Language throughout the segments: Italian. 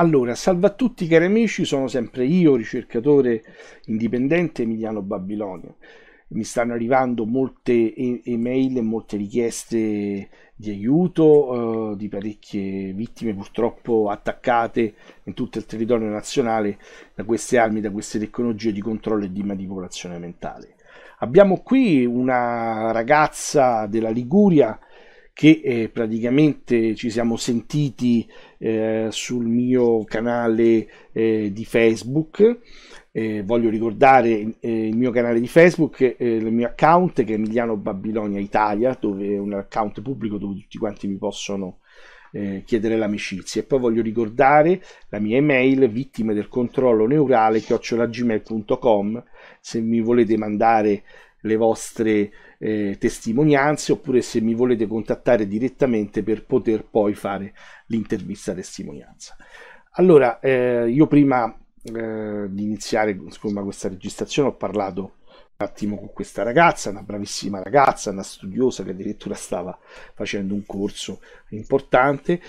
Allora, salve a tutti cari amici, sono sempre io, ricercatore indipendente Emiliano Babilonio. Mi stanno arrivando molte email e molte richieste di aiuto eh, di parecchie vittime purtroppo attaccate in tutto il territorio nazionale da queste armi, da queste tecnologie di controllo e di manipolazione mentale. Abbiamo qui una ragazza della Liguria che eh, praticamente ci siamo sentiti eh, sul mio canale eh, di Facebook. Eh, voglio ricordare eh, il mio canale di Facebook, eh, il mio account che è Emiliano Babilonia Italia, dove è un account pubblico dove tutti quanti mi possono chiedere l'amicizia. E poi voglio ricordare la mia email vittime del controllo neurale chiocciolagmail.com se mi volete mandare le vostre eh, testimonianze oppure se mi volete contattare direttamente per poter poi fare l'intervista testimonianza. Allora, eh, io prima eh, di iniziare insomma, questa registrazione ho parlato un attimo con questa ragazza, una bravissima ragazza, una studiosa che addirittura stava facendo un corso importante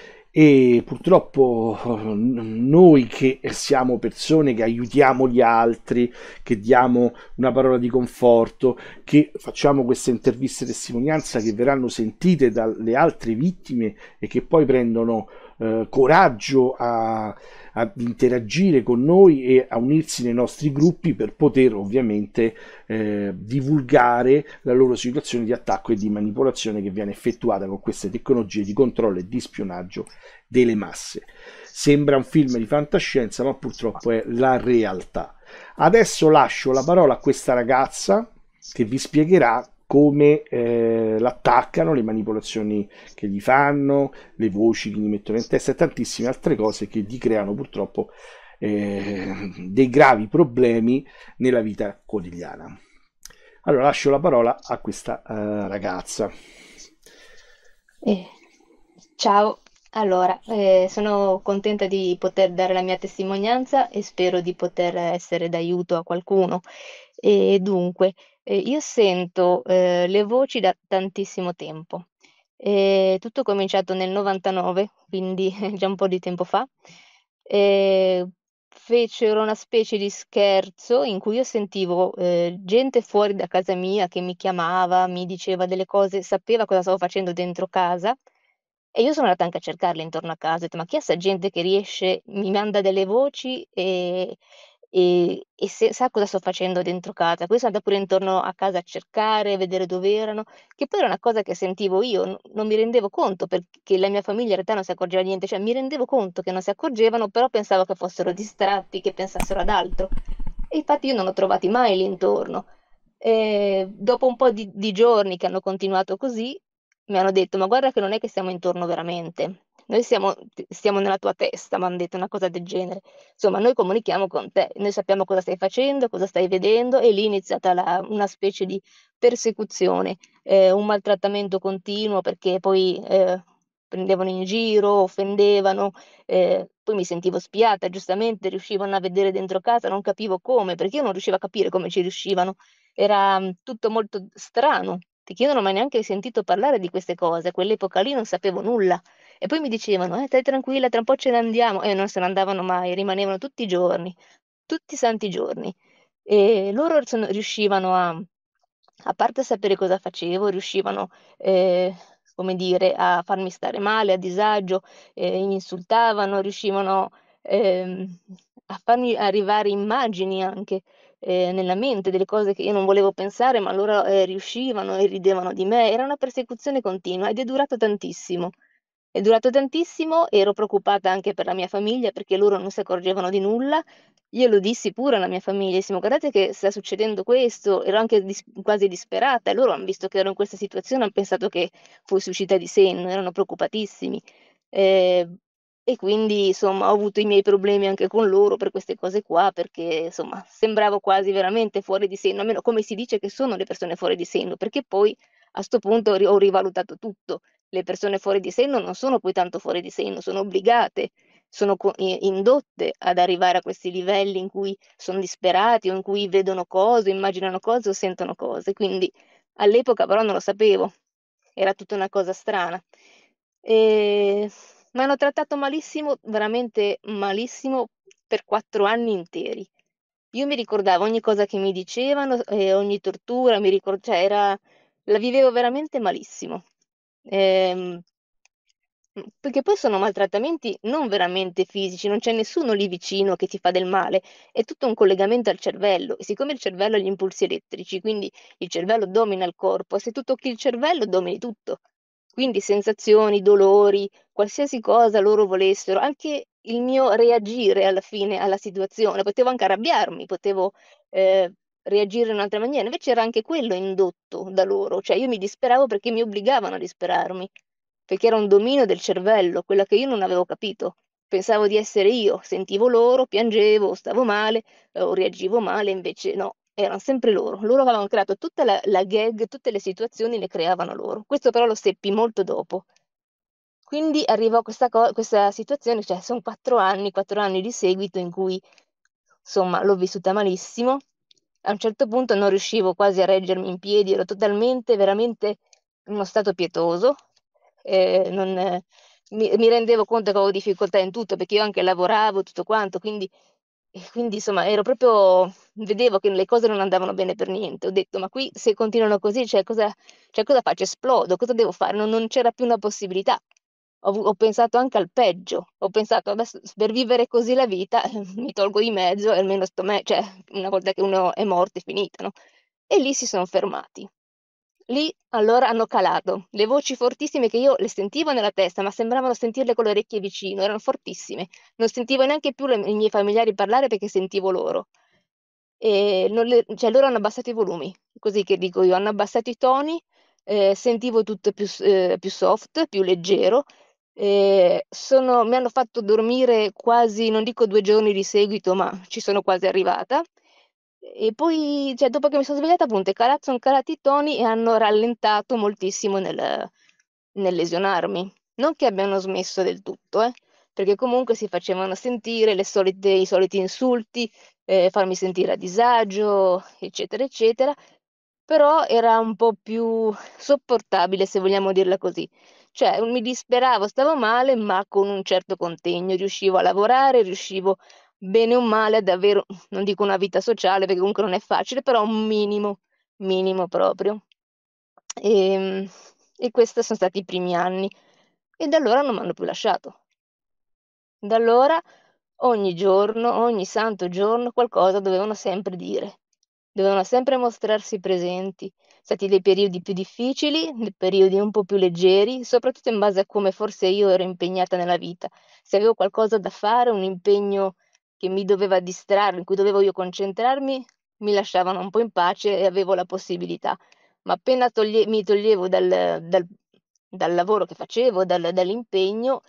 e purtroppo noi che siamo persone che aiutiamo gli altri, che diamo una parola di conforto, che facciamo queste interviste testimonianza che verranno sentite dalle altre vittime e che poi prendono eh, coraggio a, a, interagire con noi e a unirsi nei nostri gruppi per poter ovviamente eh, divulgare la loro situazione di attacco e di manipolazione che viene effettuata con queste tecnologie di controllo e di spionaggio delle masse. Sembra un film di fantascienza, ma purtroppo è la realtà. Adesso lascio la parola a questa ragazza che vi spiegherà come eh, l'attaccano, le manipolazioni che gli fanno, le voci che gli mettono in testa e tantissime altre cose che gli creano purtroppo eh, dei gravi problemi nella vita quotidiana. Allora lascio la parola a questa uh, ragazza. Eh, ciao, allora eh, sono contenta di poter dare la mia testimonianza e spero di poter essere d'aiuto a qualcuno. E dunque, Ehm, io sento, ehm, le voci da tantissimo tempo. Ehm, tutto è cominciato nel '99, quindi già un po' di tempo fa. Ehm, fecero una specie di scherzo in cui io sentivo, ehm, gente fuori da casa mia che mi chiamava, mi diceva delle cose, sapeva cosa stavo facendo dentro casa e io sono andata anche a cercarle intorno a casa, ho detto: "Ma chi è 'sta gente che riesce mi manda delle voci e e e se sa cosa sto facendo dentro casa. Poi sono andata pure intorno a casa a cercare, vedere dove erano, che poi era una cosa che sentivo io, n non mi rendevo conto perché la mia famiglia in realtà non si accorgeva niente, cioè mi rendevo conto che non si accorgevano, però pensavo che fossero distratti, che pensassero ad altro. E infatti io non l'ho trovati mai lì intorno. Ehm, dopo un po' di di giorni che hanno continuato così, mi hanno detto: "Ma guarda che non è che siamo intorno veramente. Noi siamo stiamo nella tua testa", m'han detto una cosa del genere. Insomma, noi comunichiamo con te, noi sappiamo cosa stai facendo, cosa stai vedendo e lì è iniziata la una specie di persecuzione, ehm, un maltrattamento continuo perché poi, ehm, prendevano in giro, offendevano, ehm, poi mi sentivo spiata, giustamente riuscivano a vedere dentro casa, non capivo come, perché io non riuscivo a capire come ci riuscivano. Era, mhmm, tutto molto strano, perché io non ho mai neanche sentito parlare di queste cose, a quell'epoca lì non sapevo nulla. E poi mi dicevano: "Eh, stai tranquilla, tra un po' ce ne andiamo." E non se ne andavano mai, rimanevano tutti i giorni, tutti i santi giorni. E loro sono riuscivano a a parte sapere cosa facevo, riuscivano, ehm, come dire, a farmi stare male, a disagio, ehm, mi insultavano, riuscivano, ehm, a farmi arrivare immagini anche, ehm, nella mente, delle cose che io non volevo pensare, ma loro, ehm, riuscivano e ridevano di me. Era una persecuzione continua ed è durato tantissimo. È durato tantissimo, ero preoccupata anche per la mia famiglia perché loro non si accorgevano di nulla. Io lo dissi pure alla mia famiglia, dissi: "Ma guardate che sta succedendo questo." Ero anche dis quasi disperata e loro han visto che ero in questa situazione, han pensato che fossi uscita di senno, erano preoccupatissimi. Ehm, e quindi insomma ho avuto i miei problemi anche con loro per queste cose qua, perché insomma sembravo quasi veramente fuori di senno, almeno come si dice che sono le persone fuori di senno, perché poi a 'sto punto ho rivalutato tutto le persone fuori di senno non sono poi tanto fuori di senno, sono obbligate, sono indotte ad arrivare a questi livelli in cui son disperati o in cui vedono cose, immaginano cose o sentono cose. Quindi all'epoca però non lo sapevo, era tutta una cosa strana. Ehm, m'hanno trattato malissimo, veramente malissimo per 4 anni interi. Io mi ricordavo ogni cosa che mi dicevano e ogni tortura, mi ricor cioè era la vivevo veramente malissimo. Ehm perché poi sono maltrattamenti non veramente fisici, non c'è nessuno lì vicino che ti fa del male, è tutto un collegamento al cervello e siccome il cervello ha gli impulsi elettrici, quindi il cervello domina il corpo, se tu tocchi il cervello domini tutto. Quindi sensazioni, dolori, qualsiasi cosa loro volessero, anche il mio reagire alla fine alla situazione, potevo anche arrabbiarmi, potevo, ehm, reagire in un'altra maniera, invece era anche quello indotto da loro, cioè io mi disperavo perché mi obbligavano a disperarmi. Perché era un dominio del cervello, quella che io non avevo capito. Pensavo di essere io, sentivo loro, piangevo, stavo male, eh, o reagivo male, invece no, eran sempre loro. Loro avevano creato tutta la la gag, tutte le situazioni le creavano loro. Questo però lo seppi molto dopo. Quindi arrivò questa co questa situazione, cioè son 4 anni, 4 anni di seguito in cui, somma, l'ho vissuta malissimo. A un certo punto non riuscivo quasi a reggermi in piedi, ero totalmente, veramente in uno stato pietoso, ehm, non mi mi rendevo conto che avevo difficoltà in tutto, perché io anche lavoravo, tutto quanto, quindi quindi insomma ero proprio vedevo che le cose non andavano bene per niente. Ho detto: "Ma qui se continuano così, cioè cosa cioè cosa faccio? Esplodo, cosa devo fare?" Non non c'era più una possibilità. Ho ho pensato anche al peggio. Ho pensato: "Adesso per vivere così la vita, mi tolgo di mezzo e almeno sto me cioè una volta che uno è morto è finita, no?" E lì si son fermati. Lì allora hanno calato. Le voci fortissime che io le sentivo nella testa, ma sembravano sentirle con le orecchie vicino, erano fortissime. Non sentivo neanche più le i miei familiari parlare perché sentivo loro. Non le cioè loro hanno abbassato i volumi, così che dico io, hanno abbassato i toni, ehm, sentivo tutto più s ehm, più soft, più leggero, ehm, sono mi hanno fatto dormire quasi, non dico 2 giorni di seguito, ma ci sono quasi arrivata. E poi, cioè dopo che mi son svegliata appunto è cala son calati i toni e hanno rallentato moltissimo nel nel lesionarmi. Non che abbiano smesso del tutto, eh, perché comunque si facevano sentire solite i soliti insulti, ehm, farmi sentire a disagio, eccetera, eccetera, però era un po' più sopportabile, se vogliamo dirla così. Cioè, mi disperavo, stavo male, ma con un certo contegno, riuscivo a lavorare, riuscivo bene o male ad avere non dico una vita sociale, perché comunque non è facile, però un minimo, minimo proprio. Ehm, e queste son stati i primi anni. E da allora non m'hanno più lasciato. Da allora ogni giorno, ogni santo giorno qualcosa dovevano sempre dire. Dovevano sempre mostrarsi presenti. Stati dei periodi più difficili, dei periodi un po' più leggeri, soprattutto in base a come forse io ero impegnata nella vita. Se avevo qualcosa da fare, un impegno che mi doveva distrarre, in cui dovevo io concentrarmi, mi lasciavano un po' in pace e avevo la possibilità. Ma appena toglie mi toglievo dal dal dal lavoro che facevo, dal dall'impegno,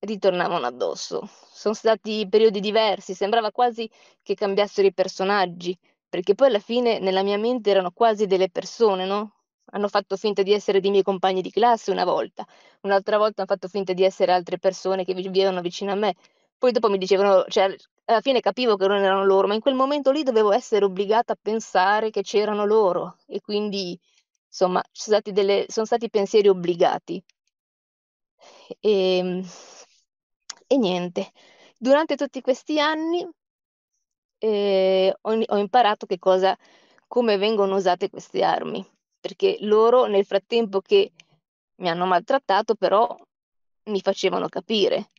ritornavano addosso. Son stati periodi diversi, sembrava quasi che cambiassero i personaggi, perché poi alla fine nella mia mente erano quasi delle persone, no, hanno fatto finta di essere dei miei compagni di classe una volta, un'altra volta han fatto finta di essere altre persone che vi vivevano vicino a me. Poi dopo mi dicevano cioè alla fine capivo che non erano loro, ma in quel momento lì dovevo essere obbligata a pensare che c'erano loro e quindi insomma ci son stati delle son stati pensieri obbligati. Ehm, e niente. Durante tutti questi anni ehm, ho ho imparato che cosa come vengono usate queste armi, perché loro nel frattempo che mi hanno maltrattato però mi facevano capire.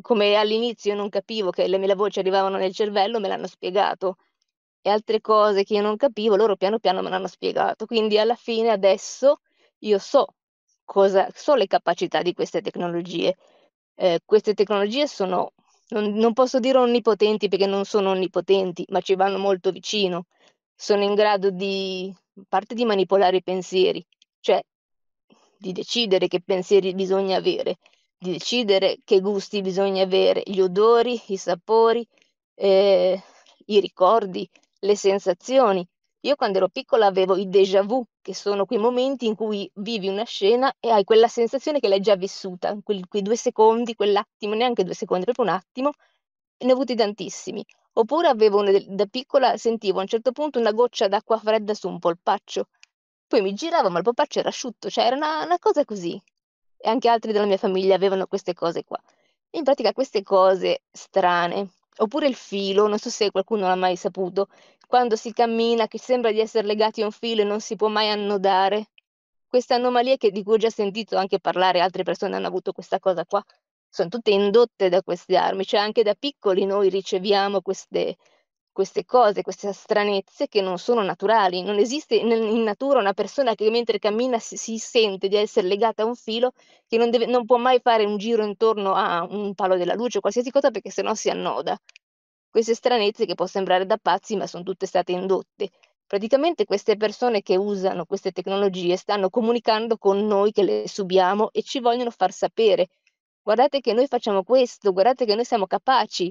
Come all'inizio io non capivo che le mie voci arrivavano nel cervello, me l'hanno spiegato. E altre cose che io non capivo, loro piano piano me l'hanno spiegato. Quindi alla fine adesso io so cosa so le capacità di queste tecnologie. Ehm, queste tecnologie sono non non posso dire onnipotenti perché non sono onnipotenti, ma ci vanno molto vicino. Sono in grado di a parte di manipolare i pensieri, cioè di decidere che pensieri bisogna avere, di decidere che gusti bisogna avere, gli odori, i sapori, ehm, i ricordi, le sensazioni. Io quando ero piccola avevo i déjà vu, che sono quei momenti in cui vivi una scena e hai quella sensazione che l'hai già vissuta, quel quei 2 secondi, quell'attimo, neanche 2 secondi, proprio un attimo, e ne ho avuti tantissimi. Oppure avevo ne da piccola sentivo a un certo punto una goccia d'acqua fredda su un polpaccio, poi mi giravo, ma il polpaccio era asciutto, cioè era una una cosa così. e anche altri della mia famiglia avevano queste cose qua. In pratica queste cose strane, oppure il filo, non so se qualcuno l'ha mai saputo, quando si cammina che sembra di essere legati a un filo e non si può mai annodare. Queste anomalie che, di cui ho già sentito anche parlare, altre persone hanno avuto questa cosa qua, sono tutte indotte da queste armi, cioè anche da piccoli noi riceviamo queste, queste cose, queste stranezze che non sono naturali. Non esiste in, in natura una persona che mentre cammina si, si, sente di essere legata a un filo, che non, deve, non, può mai fare un giro intorno a un palo della luce o qualsiasi cosa perché sennò si annoda. Queste stranezze che può sembrare da pazzi, ma sono tutte state indotte. Praticamente queste persone che usano queste tecnologie stanno comunicando con noi che le subiamo e ci vogliono far sapere guardate che noi facciamo questo, guardate che noi siamo capaci.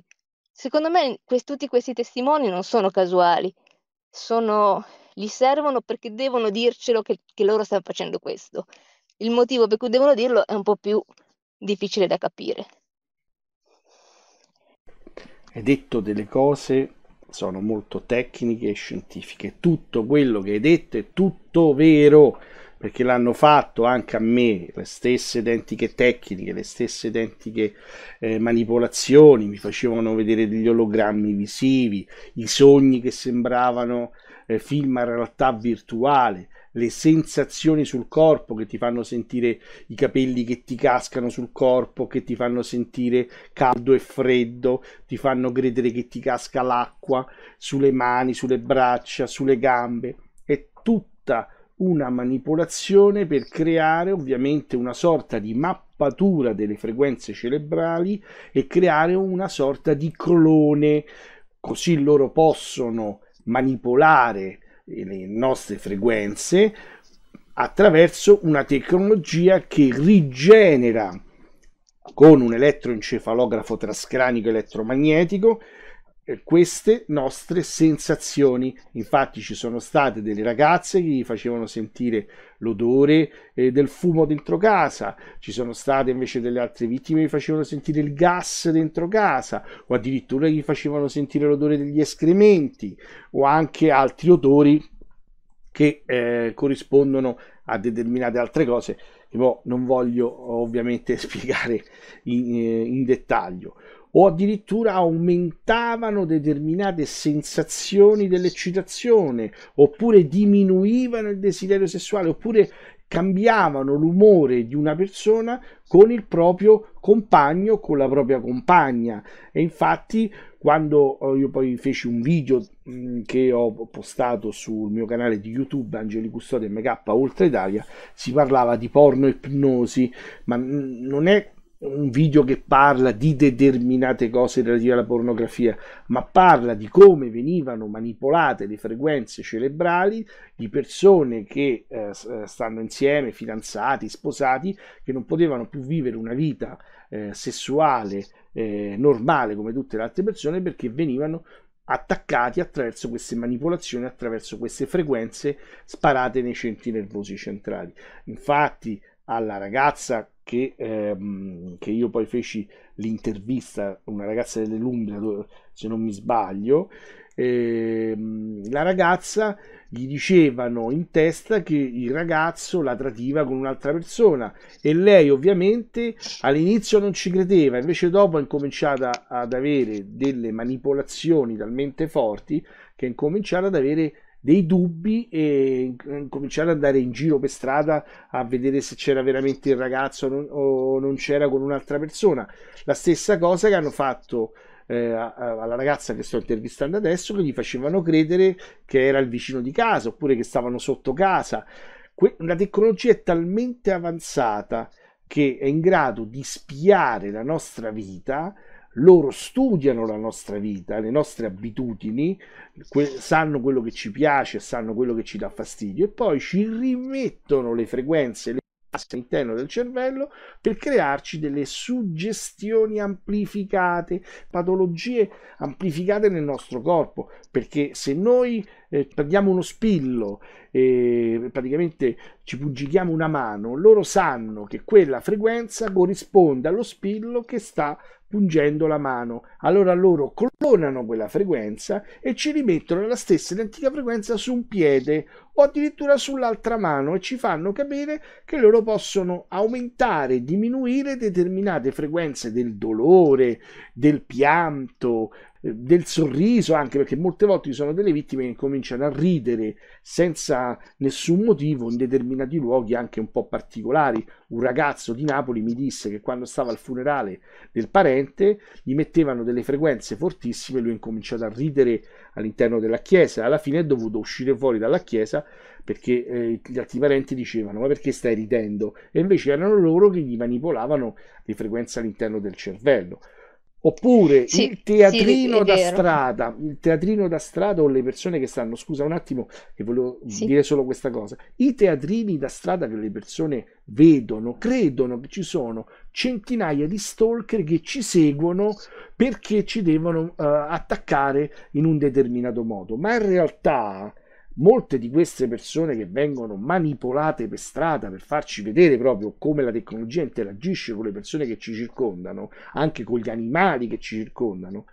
Secondo me quest- tutti questi testimoni non sono casuali, sono, gli servono perché devono dircelo che, che loro stanno facendo questo. Il motivo per cui devono dirlo è un po' più difficile da capire. Hai detto delle cose sono molto tecniche e scientifiche. Tutto quello che hai detto è tutto vero perché l'hanno fatto anche a me, le stesse identiche tecniche, le stesse identiche eh, manipolazioni, mi facevano vedere degli ologrammi visivi, i sogni che sembravano eh, film a realtà virtuale, le sensazioni sul corpo che ti fanno sentire i capelli che ti cascano sul corpo, che ti fanno sentire caldo e freddo, ti fanno credere che ti casca l'acqua sulle mani, sulle braccia, sulle gambe. È tutta una manipolazione per creare ovviamente una sorta di mappatura delle frequenze cerebrali e creare una sorta di clone, così loro possono manipolare le nostre frequenze attraverso una tecnologia che rigenera con un elettroencefalografo trascranico elettromagnetico queste nostre sensazioni. Infatti ci sono state delle ragazze che gli facevano sentire l'odore eh, del fumo dentro casa, ci sono state invece delle altre vittime che facevano sentire il gas dentro casa o addirittura gli facevano sentire l'odore degli escrementi o anche altri odori che eh, corrispondono a determinate altre cose che non voglio ovviamente spiegare in, eh, in dettaglio o addirittura aumentavano determinate sensazioni dell'eccitazione, oppure diminuivano il desiderio sessuale, oppure cambiavano l'umore di una persona con il proprio compagno con la propria compagna. E infatti, quando eh, io poi feci un video mm, che ho postato sul mio canale di YouTube Angeli Custode MK Oltre Italia, si parlava di porno ipnosi, ma non è un video che parla di determinate cose relative alla pornografia, ma parla di come venivano manipolate le frequenze cerebrali di persone che eh, eh, stanno insieme, fidanzati, sposati, che non potevano più vivere una vita eh, sessuale eh, normale come tutte le altre persone perché venivano attaccati attraverso queste manipolazioni, attraverso queste frequenze sparate nei centri nervosi centrali. Infatti, alla ragazza che, ehm, che io poi feci l'intervista, una ragazza dell'Umbria, se non mi sbaglio, ehm, la ragazza gli dicevano in testa che il ragazzo la tradiva con un'altra persona e lei ovviamente all'inizio non ci credeva, invece dopo ha incominciato ad avere delle manipolazioni talmente forti che ha incominciato ad avere dei dubbi e cominciare ad andare in giro per strada a vedere se c'era veramente il ragazzo o non c'era con un'altra persona. La stessa cosa che hanno fatto eh, alla ragazza che sto intervistando adesso, che gli facevano credere che era il vicino di casa oppure che stavano sotto casa. Que- la tecnologia è talmente avanzata che è in grado di spiare la nostra vita loro studiano la nostra vita, le nostre abitudini, que- sanno quello che ci piace, sanno quello che ci dà fastidio e poi ci rimettono le frequenze, le all'interno del cervello per crearci delle suggestioni amplificate, patologie amplificate nel nostro corpo. Perché se noi eh, prendiamo uno spillo e praticamente ci pungichiamo una mano, loro sanno che quella frequenza corrisponde allo spillo che sta pungendo la mano. Allora loro clonano quella frequenza e ci rimettono la stessa identica frequenza su un piede o addirittura sull'altra mano e ci fanno capire che loro possono aumentare e diminuire determinate frequenze del dolore, del pianto, del sorriso anche perché molte volte ci sono delle vittime che cominciano a ridere senza nessun motivo in determinati luoghi anche un po' particolari. Un ragazzo di Napoli mi disse che quando stava al funerale del parente gli mettevano delle frequenze fortissime e lui ha incominciato a ridere all'interno della chiesa. Alla fine è dovuto uscire fuori dalla chiesa perché eh, gli altri parenti dicevano ma perché stai ridendo? E invece erano loro che gli manipolavano le frequenze all'interno del cervello. Oppure sì, il teatrino sì, da strada, il teatrino da strada o le persone che stanno, scusa un attimo che volevo sì. dire solo questa cosa, i teatrini da strada che le persone vedono, credono che ci sono centinaia di stalker che ci seguono perché ci devono uh, attaccare in un determinato modo, ma in realtà molte di queste persone che vengono manipolate per strada per farci vedere proprio come la tecnologia interagisce con le persone che ci circondano, anche con gli animali che ci circondano,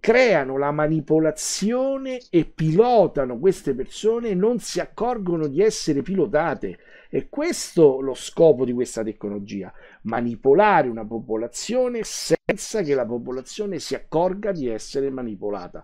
creano la manipolazione e pilotano queste persone e non si accorgono di essere pilotate. E questo è lo scopo di questa tecnologia, manipolare una popolazione senza che la popolazione si accorga di essere manipolata.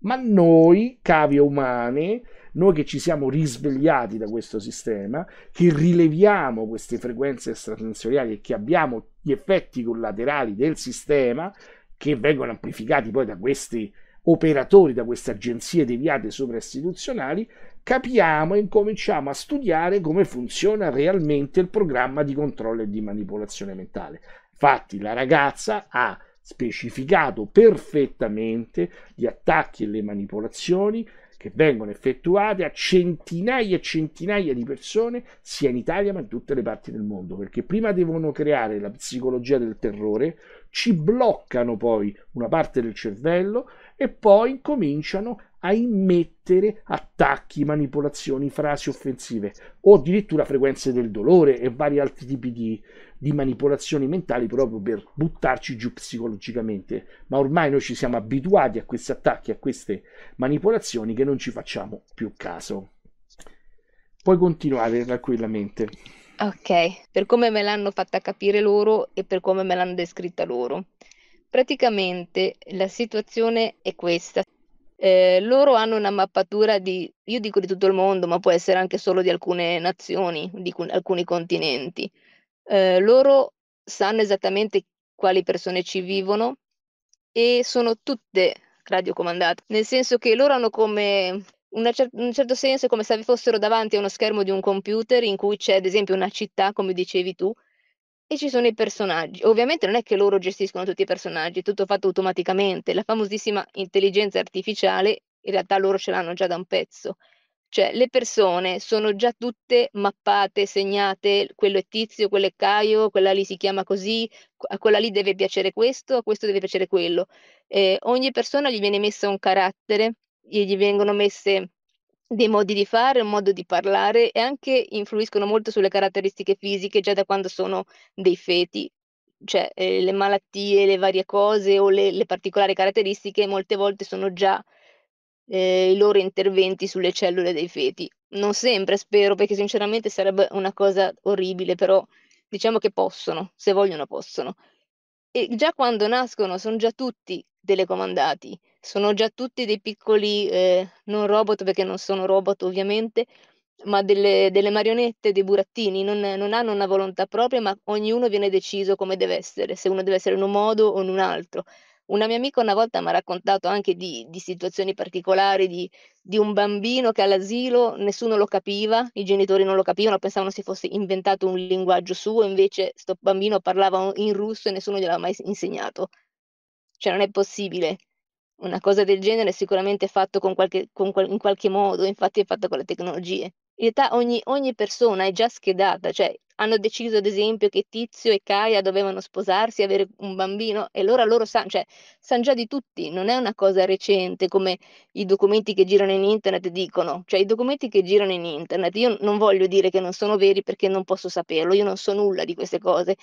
Ma noi, cavie umane, noi che ci siamo risvegliati da questo sistema, che rileviamo queste frequenze extrasensoriali e che abbiamo gli effetti collaterali del sistema, che vengono amplificati poi da questi operatori, da queste agenzie deviate sovra-istituzionali, capiamo e incominciamo a studiare come funziona realmente il programma di controllo e di manipolazione mentale. Infatti la ragazza ha specificato perfettamente gli attacchi e le manipolazioni che vengono effettuate a centinaia e centinaia di persone sia in Italia ma in tutte le parti del mondo perché prima devono creare la psicologia del terrore ci bloccano poi una parte del cervello e poi cominciano a immettere attacchi, manipolazioni, frasi offensive o addirittura frequenze del dolore e vari altri tipi di, di manipolazioni mentali proprio per buttarci giù psicologicamente. Ma ormai noi ci siamo abituati a questi attacchi, a queste manipolazioni che non ci facciamo più caso. Puoi continuare tranquillamente. Ok, per come me l'hanno fatta capire loro e per come me l'hanno descritta loro. Praticamente la situazione è questa. Eh, loro hanno una mappatura di, io dico di tutto il mondo, ma può essere anche solo di alcune nazioni, di alcuni continenti. Eh, loro sanno esattamente quali persone ci vivono e sono tutte radiocomandate, nel senso che loro hanno come in un certo senso è come se fossero davanti a uno schermo di un computer in cui c'è ad esempio una città, come dicevi tu, e ci sono i personaggi. Ovviamente non è che loro gestiscono tutti i personaggi, è tutto fatto automaticamente. La famosissima intelligenza artificiale, in realtà loro ce l'hanno già da un pezzo. Cioè, le persone sono già tutte mappate, segnate, quello è Tizio, quello è Caio, quella lì si chiama così, a quella lì deve piacere questo, a questo deve piacere quello. Eh, ogni persona gli viene messa un carattere, gli vengono messe dei modi di fare, un modo di parlare e anche influiscono molto sulle caratteristiche fisiche già da quando sono dei feti, cioè eh, le malattie, le varie cose o le, le, particolari caratteristiche molte volte sono già eh, i loro interventi sulle cellule dei feti. Non sempre, spero, perché sinceramente sarebbe una cosa orribile, però diciamo che possono, se vogliono possono. E già quando nascono sono già tutti telecomandati, sono già tutti dei piccoli, ehm, non robot perché non sono robot ovviamente, ma delle delle marionette, dei burattini, non non hanno una volontà propria, ma ognuno viene deciso come deve essere, se uno deve essere in un modo o in un altro. Una mia amica una volta m'ha raccontato anche di di situazioni particolari, di di un bambino che all'asilo nessuno lo capiva, i genitori non lo capivano, pensavano si fosse inventato un linguaggio suo, invece 'sto bambino parlava in russo e nessuno gliel'aveva mai insegnato. Cioè non è possibile. Una cosa del genere sicuramente è fatto con qualche con qual in qualche modo, infatti è fatta con le tecnologie. In realtà ogni ogni persona è già schedata, cioè hanno deciso ad esempio che Tizio e Caia dovevano sposarsi e avere un bambino e allora loro san cioè san già di tutti, non è una cosa recente come i documenti che girano in internet dicono. Cioè i documenti che girano in internet, io non voglio dire che non sono veri perché non posso saperlo, io non so nulla di queste cose,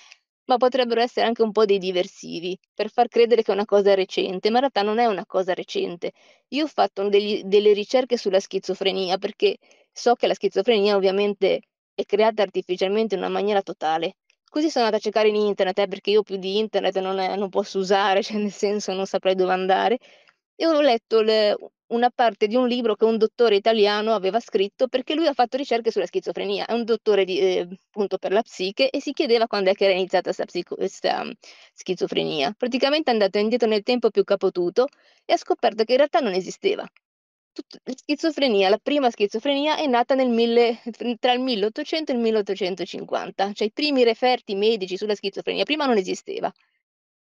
ma potrebbero essere anche un po' dei diversivi, per far credere che è una cosa recente, ma in realtà non è una cosa recente. Io ho fatto degli, delle ricerche sulla schizofrenia perché so che la schizofrenia ovviamente è creata artificialmente in una maniera totale. Così sono andata a cercare in internet, eh, perché io più di internet non, è, non posso usare, cioè nel senso non saprei dove andare, e ho letto le, una parte di un libro che un dottore italiano aveva scritto perché lui ha fatto ricerche sulla schizofrenia, è un dottore di, eh, appunto per la psiche e si chiedeva quando è che era iniziata questa um, schizofrenia. Praticamente è andato indietro nel tempo più che ha potuto e ha scoperto che in realtà non esisteva. Tut- la schizofrenia, la prima schizofrenia è nata mille, tra il 1800 e il 1850, cioè i primi referti medici sulla schizofrenia, prima non esisteva.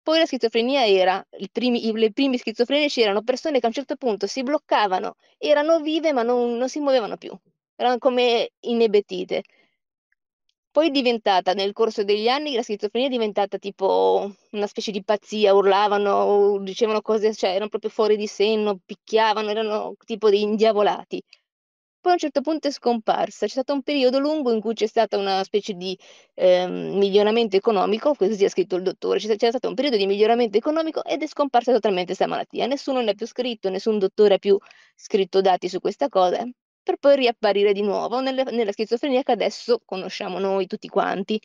Poi la schizofrenia era, primi, i, le prime schizofrenici erano persone che a un certo punto si bloccavano, erano vive ma non, non si muovevano più, erano come inebetite. Poi è diventata, nel corso degli anni, la schizofrenia è diventata tipo una specie di pazzia, urlavano, dicevano cose, cioè erano proprio fuori di senno, picchiavano, erano tipo dei indiavolati. Poi a un certo punto è scomparsa. C'è stato un periodo lungo in cui c'è stata una specie di ehm, miglioramento economico, così ha scritto il dottore, c'è, c'è stato un periodo di miglioramento economico ed è scomparsa totalmente questa malattia. Nessuno ne ha più scritto, nessun dottore ha più scritto dati su questa cosa, per poi riapparire di nuovo nelle, nella schizofrenia che adesso conosciamo noi tutti quanti.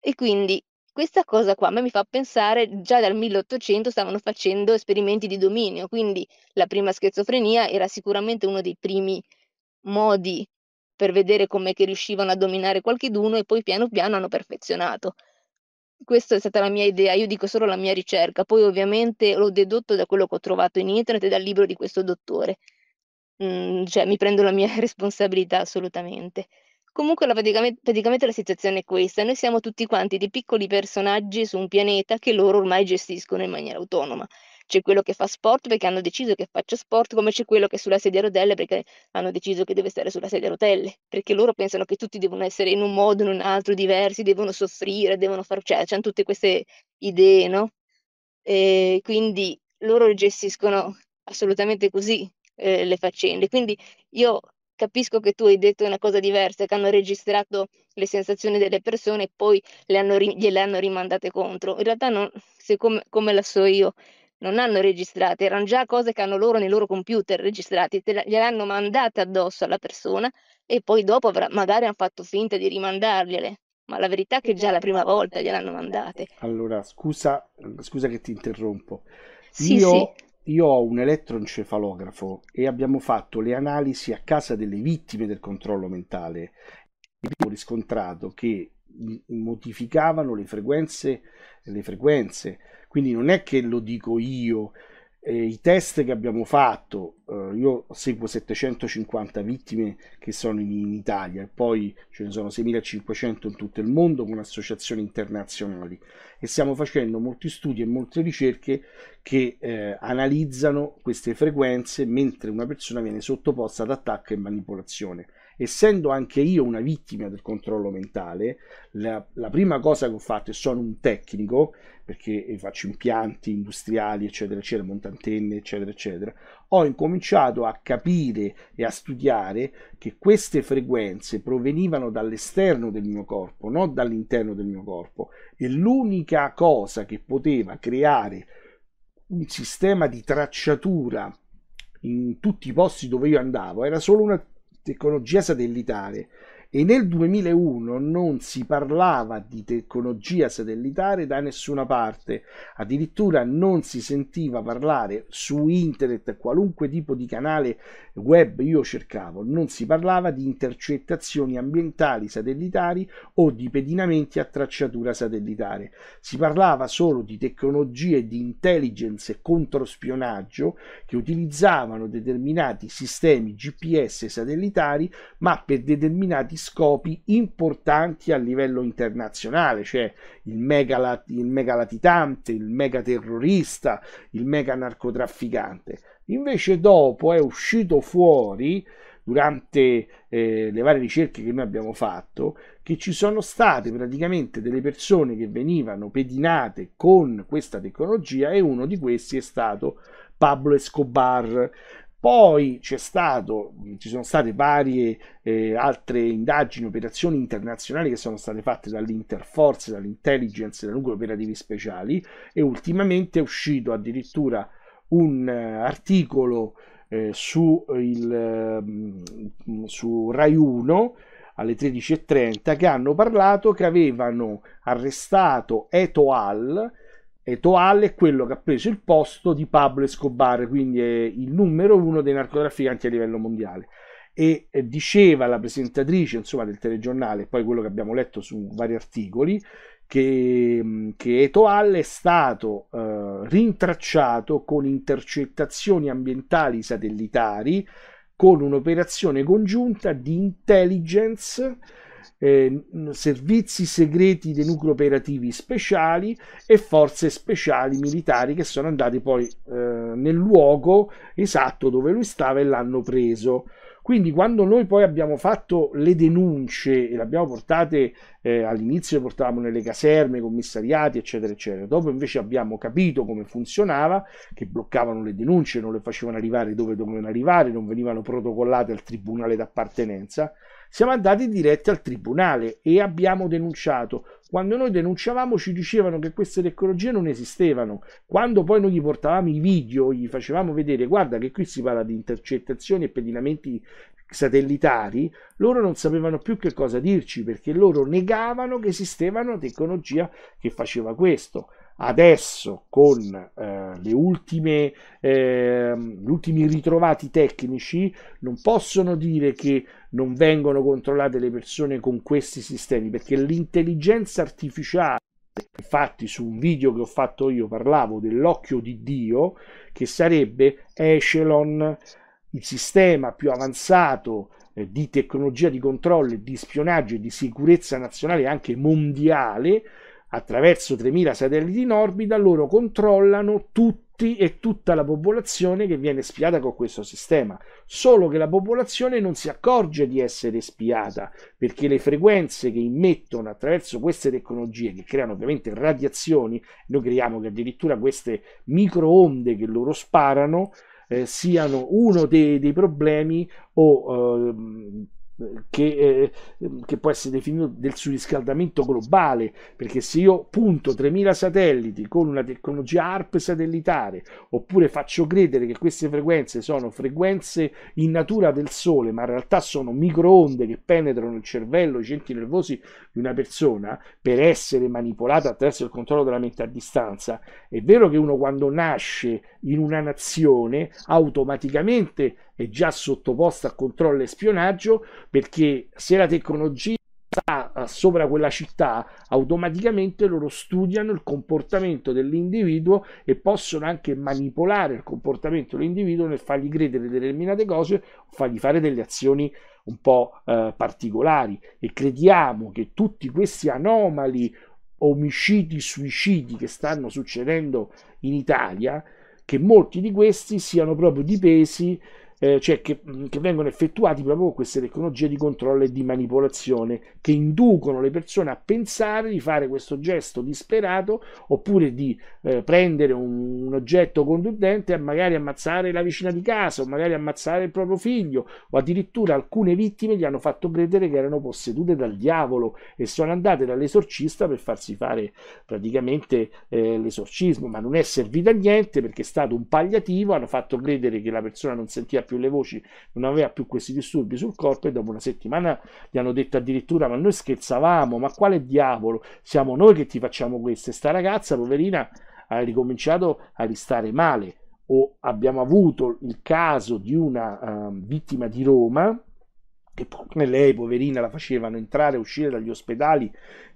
E quindi questa cosa qua a me mi fa pensare, già dal 1800 stavano facendo esperimenti di dominio, quindi la prima schizofrenia era sicuramente uno dei primi modi per vedere com'è che riuscivano a dominare qualcheduno e poi piano piano hanno perfezionato. Questa è stata la mia idea, io dico solo la mia ricerca, poi ovviamente l'ho dedotto da quello che ho trovato in internet e dal libro di questo dottore. Mm, cioè mi prendo la mia responsabilità assolutamente. Comunque la, praticamente, praticamente la situazione è questa, noi siamo tutti quanti dei piccoli personaggi su un pianeta che loro ormai gestiscono in maniera autonoma c'è quello che fa sport perché hanno deciso che faccia sport, come c'è quello che è sulla sedia a rotelle perché hanno deciso che deve stare sulla sedia a rotelle, perché loro pensano che tutti devono essere in un modo o in un altro diversi, devono soffrire, devono far, cioè, hanno tutte queste idee, no? E quindi loro gestiscono assolutamente così eh, le faccende. Quindi io capisco che tu hai detto una cosa diversa, che hanno registrato le sensazioni delle persone e poi le hanno, gliele hanno rimandate contro. In realtà, non, siccome, come la so io, non hanno registrate, erano già cose che hanno loro nei loro computer registrati, te gliele hanno mandate addosso alla persona e poi dopo avrà, magari hanno fatto finta di rimandargliele, ma la verità è che già la prima volta gliel'hanno mandate. Allora, scusa, scusa che ti interrompo. Sì, io, sì. io ho un elettroencefalografo e abbiamo fatto le analisi a casa delle vittime del controllo mentale e abbiamo riscontrato che modificavano le frequenze, le frequenze quindi non è che lo dico io, eh, i test che abbiamo fatto, eh, io seguo 750 vittime che sono in, in, Italia e poi ce ne sono 6500 in tutto il mondo con associazioni internazionali. E stiamo facendo molti studi e molte ricerche che eh, analizzano queste frequenze mentre una persona viene sottoposta ad attacco e manipolazione essendo anche io una vittima del controllo mentale, la, la, prima cosa che ho fatto, e sono un tecnico, perché faccio impianti industriali, eccetera, eccetera, montantenne, eccetera, eccetera, ho incominciato a capire e a studiare che queste frequenze provenivano dall'esterno del mio corpo, non dall'interno del mio corpo, e l'unica cosa che poteva creare un sistema di tracciatura in tutti i posti dove io andavo era solo una tecnologia satellitare. E nel 2001 non si parlava di tecnologia satellitare da nessuna parte, addirittura non si sentiva parlare su internet, qualunque tipo di canale web io cercavo, non si parlava di intercettazioni ambientali satellitari o di pedinamenti a tracciatura satellitare, si parlava solo di tecnologie di intelligence e controspionaggio che utilizzavano determinati sistemi GPS satellitari ma per determinati scopi importanti a livello internazionale, cioè il mega, il mega latitante, il mega terrorista, il mega narcotrafficante. Invece dopo è uscito fuori durante eh, le varie ricerche che noi abbiamo fatto che ci sono state praticamente delle persone che venivano pedinate con questa tecnologia e uno di questi è stato Pablo Escobar. Poi stato, ci sono state varie eh, altre indagini, operazioni internazionali che sono state fatte dall'Interforce, dall'intelligence, dai nuclei operativi speciali e ultimamente è uscito addirittura un uh, articolo eh, su, il, um, su Rai 1 alle 13.30 che hanno parlato che avevano arrestato Etoal Etoal è quello che ha preso il posto di Pablo Escobar, quindi è il numero uno dei narcotrafficanti a livello mondiale. E eh, diceva la presentatrice insomma, del telegiornale, poi quello che abbiamo letto su vari articoli, che, che Etoal è stato eh, rintracciato con intercettazioni ambientali satellitari con un'operazione congiunta di intelligence eh, servizi segreti dei nuclei operativi speciali e forze speciali militari che sono andati poi eh, nel luogo esatto dove lui stava e l'hanno preso. Quindi quando noi poi abbiamo fatto le denunce e le abbiamo portate eh, all'inizio le portavamo nelle caserme, commissariati, eccetera, eccetera. Dopo invece abbiamo capito come funzionava, che bloccavano le denunce, non le facevano arrivare dove dovevano arrivare, non venivano protocollate al tribunale d'appartenenza siamo andati diretti al tribunale e abbiamo denunciato. Quando noi denunciavamo ci dicevano che queste tecnologie non esistevano. Quando poi noi gli portavamo i video, gli facevamo vedere, guarda che qui si parla di intercettazioni e pedinamenti satellitari, loro non sapevano più che cosa dirci perché loro negavano che esisteva una tecnologia che faceva questo adesso con eh, ultime, eh, gli ultimi ritrovati tecnici non possono dire che non vengono controllate le persone con questi sistemi perché l'intelligenza artificiale infatti su un video che ho fatto io parlavo dell'occhio di Dio che sarebbe Echelon il sistema più avanzato eh, di tecnologia di controllo e di spionaggio e di sicurezza nazionale anche mondiale attraverso 3000 satelliti in orbita, loro controllano tutti e tutta la popolazione che viene spiata con questo sistema. Solo che la popolazione non si accorge di essere spiata perché le frequenze che immettono attraverso queste tecnologie, che creano ovviamente radiazioni, noi creiamo che addirittura queste microonde che loro sparano eh, siano uno dei, dei problemi o eh, che, eh, che, può essere definito del surriscaldamento globale, perché se io punto 3000 satelliti con una tecnologia ARP satellitare, oppure faccio credere che queste frequenze sono frequenze in natura del Sole, ma in realtà sono microonde che penetrano il cervello, i centri nervosi di una persona, per essere manipolata attraverso il controllo della mente a distanza, è vero che uno quando nasce in una nazione automaticamente è già sottoposta a controllo e spionaggio perché se la tecnologia sta eh, sopra quella città, automaticamente loro studiano il comportamento dell'individuo e possono anche manipolare il comportamento dell'individuo nel fargli credere determinate cose o fargli fare delle azioni un po' eh, particolari. E crediamo che tutti questi anomali omicidi, suicidi che stanno succedendo in Italia, che molti di questi siano proprio dipesi eh, cioè che, mm, che, vengono effettuati proprio con queste tecnologie di controllo e di manipolazione che inducono le persone a pensare di fare questo gesto disperato oppure di eh, prendere un, un, oggetto contundente e magari ammazzare la vicina di casa o magari ammazzare il proprio figlio o addirittura alcune vittime gli hanno fatto credere che erano possedute dal diavolo e sono andate dall'esorcista per farsi fare praticamente eh, l'esorcismo. Ma non è servito a niente perché è stato un palliativo hanno fatto credere che la persona non sentiva più le voci, non aveva più questi disturbi sul corpo e dopo una settimana gli hanno detto addirittura ma noi scherzavamo, ma quale diavolo, siamo noi che ti facciamo questo e sta ragazza poverina ha ricominciato a ristare male. O abbiamo avuto il caso di una uh, vittima di Roma che lei poverina la facevano entrare e uscire dagli ospedali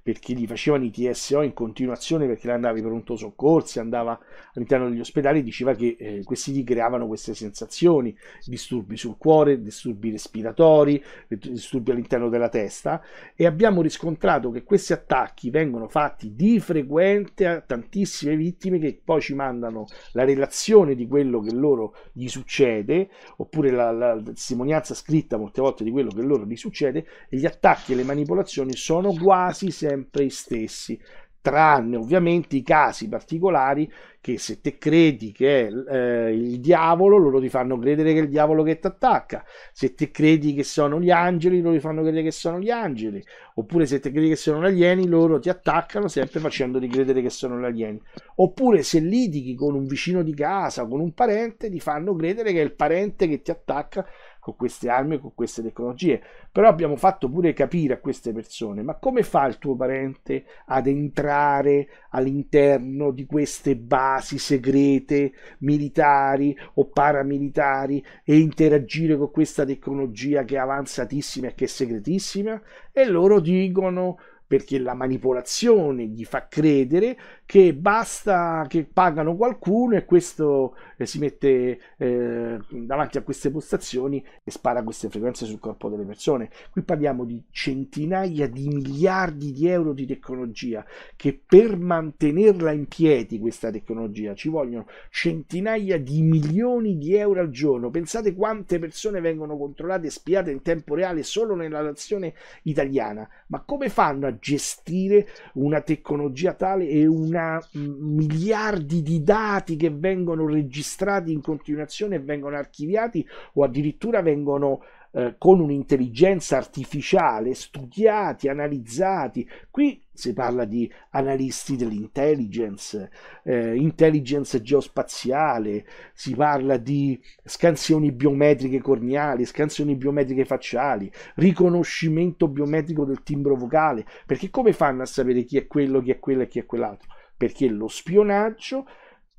perché gli facevano i TSO in continuazione perché lei andava in pronto soccorsi, andava all'interno degli ospedali, diceva che eh, questi gli creavano queste sensazioni, disturbi sul cuore, disturbi respiratori, disturbi all'interno della testa. E abbiamo riscontrato che questi attacchi vengono fatti di frequente a tantissime vittime che poi ci mandano la relazione di quello che loro gli succede oppure la, la testimonianza scritta molte volte di quello che loro gli succede e gli attacchi e le manipolazioni sono quasi sempre sempre gli stessi, tranne ovviamente i casi particolari che se te credi che è eh, il diavolo, loro ti fanno credere che è il diavolo che ti attacca, se te credi che sono gli angeli, loro ti fanno credere che sono gli angeli, oppure se te credi che sono gli alieni, loro ti attaccano sempre facendoti credere che sono gli alieni, oppure se litighi con un vicino di casa, con un parente, ti fanno credere che è il parente che ti attacca con queste armi con queste tecnologie. Però abbiamo fatto pure capire a queste persone, ma come fa il tuo parente ad entrare all'interno di queste basi segrete militari o paramilitari e interagire con questa tecnologia che è avanzatissima e che è segretissima? E loro dicono perché la manipolazione gli fa credere che basta che pagano qualcuno e questo eh, si mette eh, davanti a queste postazioni e spara queste frequenze sul corpo delle persone. Qui parliamo di centinaia di miliardi di euro di tecnologia che per mantenerla in piedi questa tecnologia ci vogliono centinaia di milioni di euro al giorno. Pensate quante persone vengono controllate e spiate in tempo reale solo nella nazione italiana. Ma come fanno a gestire una tecnologia tale e un una, miliardi di dati che vengono registrati in continuazione e vengono archiviati o addirittura vengono eh, con un'intelligenza artificiale studiati, analizzati. Qui si parla di analisti dell'intelligence, eh, intelligence geospaziale, si parla di scansioni biometriche corneali, scansioni biometriche facciali, riconoscimento biometrico del timbro vocale, perché come fanno a sapere chi è quello, chi è quello e chi è quell'altro? perché lo spionaggio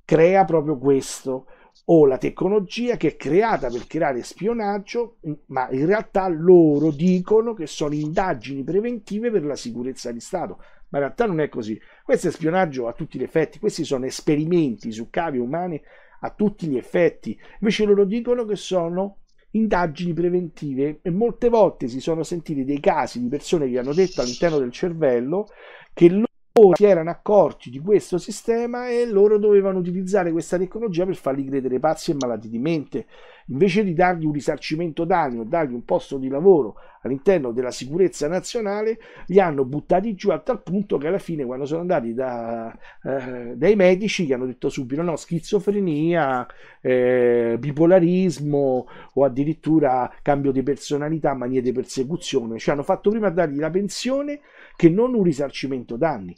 crea proprio questo o la tecnologia che è creata per creare spionaggio, ma in realtà loro dicono che sono indagini preventive per la sicurezza di Stato. Ma in realtà non è così. Questo è spionaggio a tutti gli effetti, questi sono esperimenti su cavi umane a tutti gli effetti. Invece loro dicono che sono indagini preventive e molte volte si sono sentiti dei casi di persone che hanno detto all'interno del cervello che loro si erano accorti di questo sistema e loro dovevano utilizzare questa tecnologia per farli credere pazzi e malati di mente. Invece di dargli un risarcimento danni o dargli un posto di lavoro all'interno della sicurezza nazionale, li hanno buttati giù a tal punto che alla fine, quando sono andati da, eh, dai medici, gli hanno detto subito: no, schizofrenia, eh, bipolarismo o addirittura cambio di personalità, manie di persecuzione. Ci hanno fatto prima dargli la pensione che non un risarcimento danni.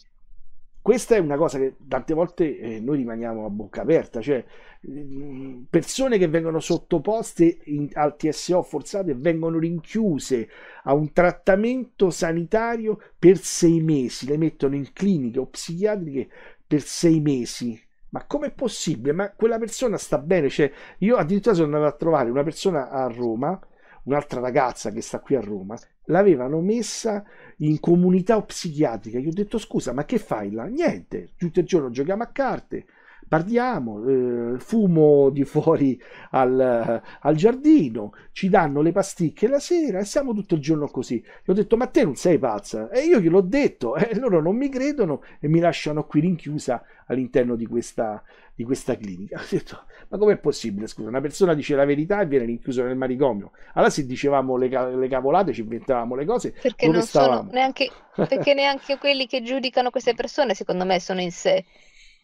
Questa è una cosa che tante volte eh, noi rimaniamo a bocca aperta, cioè mm, persone che vengono sottoposte in, al TSO forzate vengono rinchiuse a un trattamento sanitario per sei mesi, le mettono in cliniche o psichiatriche per sei mesi. Ma com'è possibile? Ma quella persona sta bene? Cioè, io addirittura sono andato a trovare una persona a Roma, un'altra ragazza che sta qui a Roma, l'avevano messa in comunità psichiatrica. Gli ho detto scusa, ma che fai là? Niente, tutto il giorno giochiamo a carte, parliamo, eh, fumo di fuori al, al, giardino, ci danno le pasticche la sera e siamo tutto il giorno così. Gli ho detto, ma te non sei pazza? E io gliel'ho detto, e eh, loro non mi credono e mi lasciano qui rinchiusa all'interno di questa, di questa clinica. Ho detto, ma com'è possibile? Scusa, una persona dice la verità e viene rinchiusa nel manicomio. Allora se dicevamo le, le cavolate, ci inventavamo le cose, perché non stavamo? sono neanche, perché neanche quelli che giudicano queste persone, secondo me, sono in sé.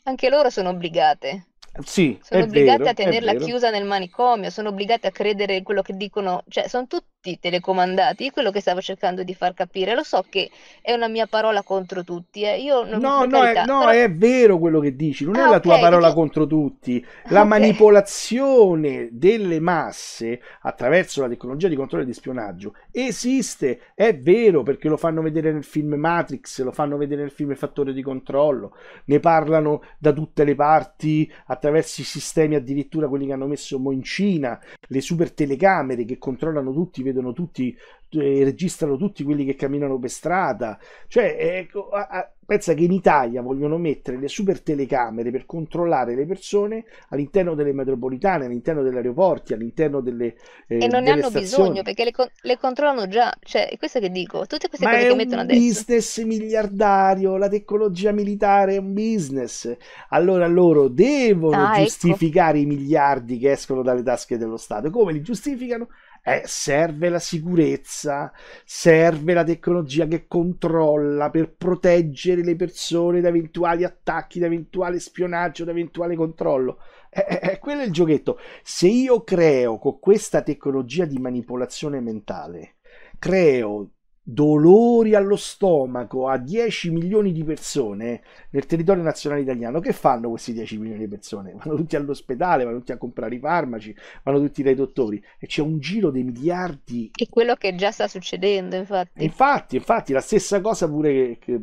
Anche loro sono obbligate. Sì, Sono obbligate vero, a tenerla chiusa nel manicomio, sono obbligate a credere in quello che dicono, cioè sono tutti telecomandati, è quello che stavo cercando di far capire. Lo so che è una mia parola contro tutti, eh. Io non, No, no, è, carità, no, però... è vero quello che dici, non è Ah, la ok, tua parola perché... contro tutti. Ah, La ok. manipolazione delle masse attraverso la tecnologia di controllo e di spionaggio esiste, è vero, perché lo fanno vedere nel film Matrix, lo fanno vedere nel film Il fattore di controllo, ne parlano da tutte le parti attraverso i sistemi, addirittura quelli che hanno messo mo in Cina, le super telecamere che controllano tutti, vedono tutti, eh, registrano tutti quelli che camminano per strada. Cioè, ecco, a- a- pensa che in Italia vogliono mettere le super telecamere per controllare le persone all'interno delle metropolitane, all'interno degli aeroporti, all'interno delle, E eh, non ne hanno bisogno stazioni. perché le, con- le controllano già, cioè è questo che dico, tutte queste Ma cose è che mettono un adesso. business miliardario, la tecnologia militare è un business. Allora loro devono Ah, ecco. giustificare i miliardi che escono dalle tasche dello Stato. Come li giustificano? Eh, serve la sicurezza serve la tecnologia che controlla per proteggere le persone da eventuali attacchi, da eventuale spionaggio, da eventuale controllo. Eh, eh, eh, quello è il giochetto. Se io creo con questa tecnologia di manipolazione mentale, creo dolori allo stomaco a 10 milioni di persone nel territorio nazionale italiano, che fanno questi 10 milioni di persone? Vanno tutti all'ospedale, vanno tutti a comprare i farmaci, vanno tutti dai dottori e c'è un giro dei miliardi. E quello che già sta succedendo, infatti. Infatti, infatti, la stessa cosa pure che, che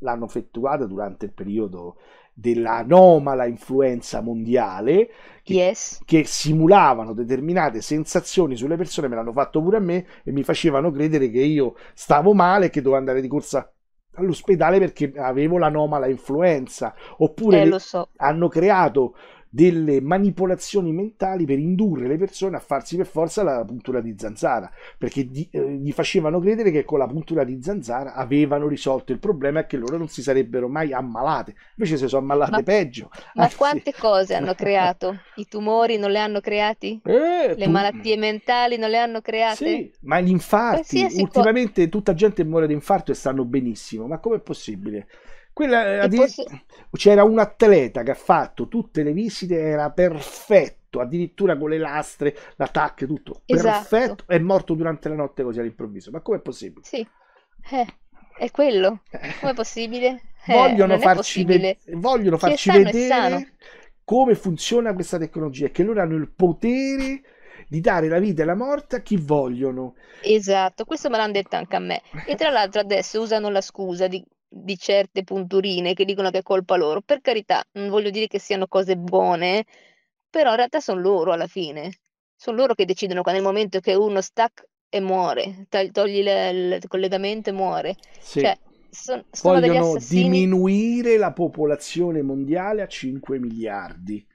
l'hanno effettuata durante il periodo dell'anomala influenza mondiale che, yes. che, simulavano determinate sensazioni sulle persone, me l'hanno fatto pure a me e mi facevano credere che io stavo male e che dovevo andare di corsa all'ospedale perché avevo l'anomala influenza oppure eh, so. hanno creato delle manipolazioni mentali per indurre le persone a farsi per forza la puntura di zanzara, perché di, eh, gli facevano credere che con la puntura di zanzara avevano risolto il problema e che loro non si sarebbero mai ammalate, invece si sono ammalate ma, peggio. Ma Anzi... quante cose hanno creato? I tumori non le hanno creati? Eh, le tu... malattie mentali non le hanno create? Sì, ma gli infarti, Qualsiasi ultimamente co... tutta gente muore di infarto e stanno benissimo, ma com'è possibile? Quella, posso... C'era un atleta che ha fatto tutte le visite, era perfetto, addirittura con le lastre, l'attacco, tutto esatto. perfetto, è morto durante la notte così all'improvviso. Ma com'è possibile? Sì, eh, è quello. Com'è possibile? Eh, vogliono farci, ve- vogliono farci vedere come funziona questa tecnologia e che loro hanno il potere di dare la vita e la morte a chi vogliono. Esatto, questo me l'hanno detto anche a me. E tra l'altro adesso usano la scusa di di certe punturine che dicono che è colpa loro. Per carità, non voglio dire che siano cose buone, però in realtà sono loro alla fine. Sono loro che decidono quando nel momento che uno stack e muore, togli le, il collegamento e muore. Sì. Cioè, son, sono Vogliono diminuire la popolazione mondiale a 5 miliardi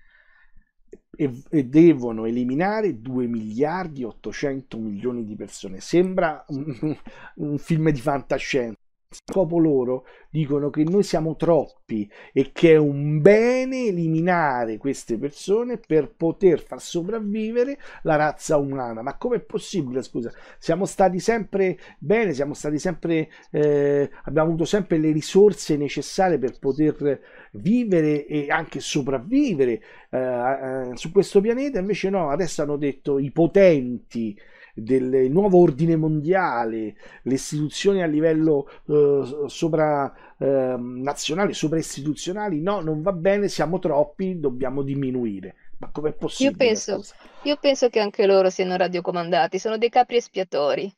e, e, devono eliminare 2 miliardi e 800 milioni di persone. Sembra un, un film di fantascienza scopo loro dicono che noi siamo troppi e che è un bene eliminare queste persone per poter far sopravvivere la razza umana. Ma com'è possibile? Scusa, siamo stati sempre bene, siamo stati sempre, eh, abbiamo avuto sempre le risorse necessarie per poter vivere e anche sopravvivere eh, eh, su questo pianeta. Invece, no, adesso hanno detto i potenti del nuovo ordine mondiale, le istituzioni a livello eh, sopranazionale, eh, sopra-istituzionali, no, non va bene, siamo troppi, dobbiamo diminuire. Ma com'è possibile? Io penso, io penso che anche loro siano radiocomandati, sono dei capri espiatori.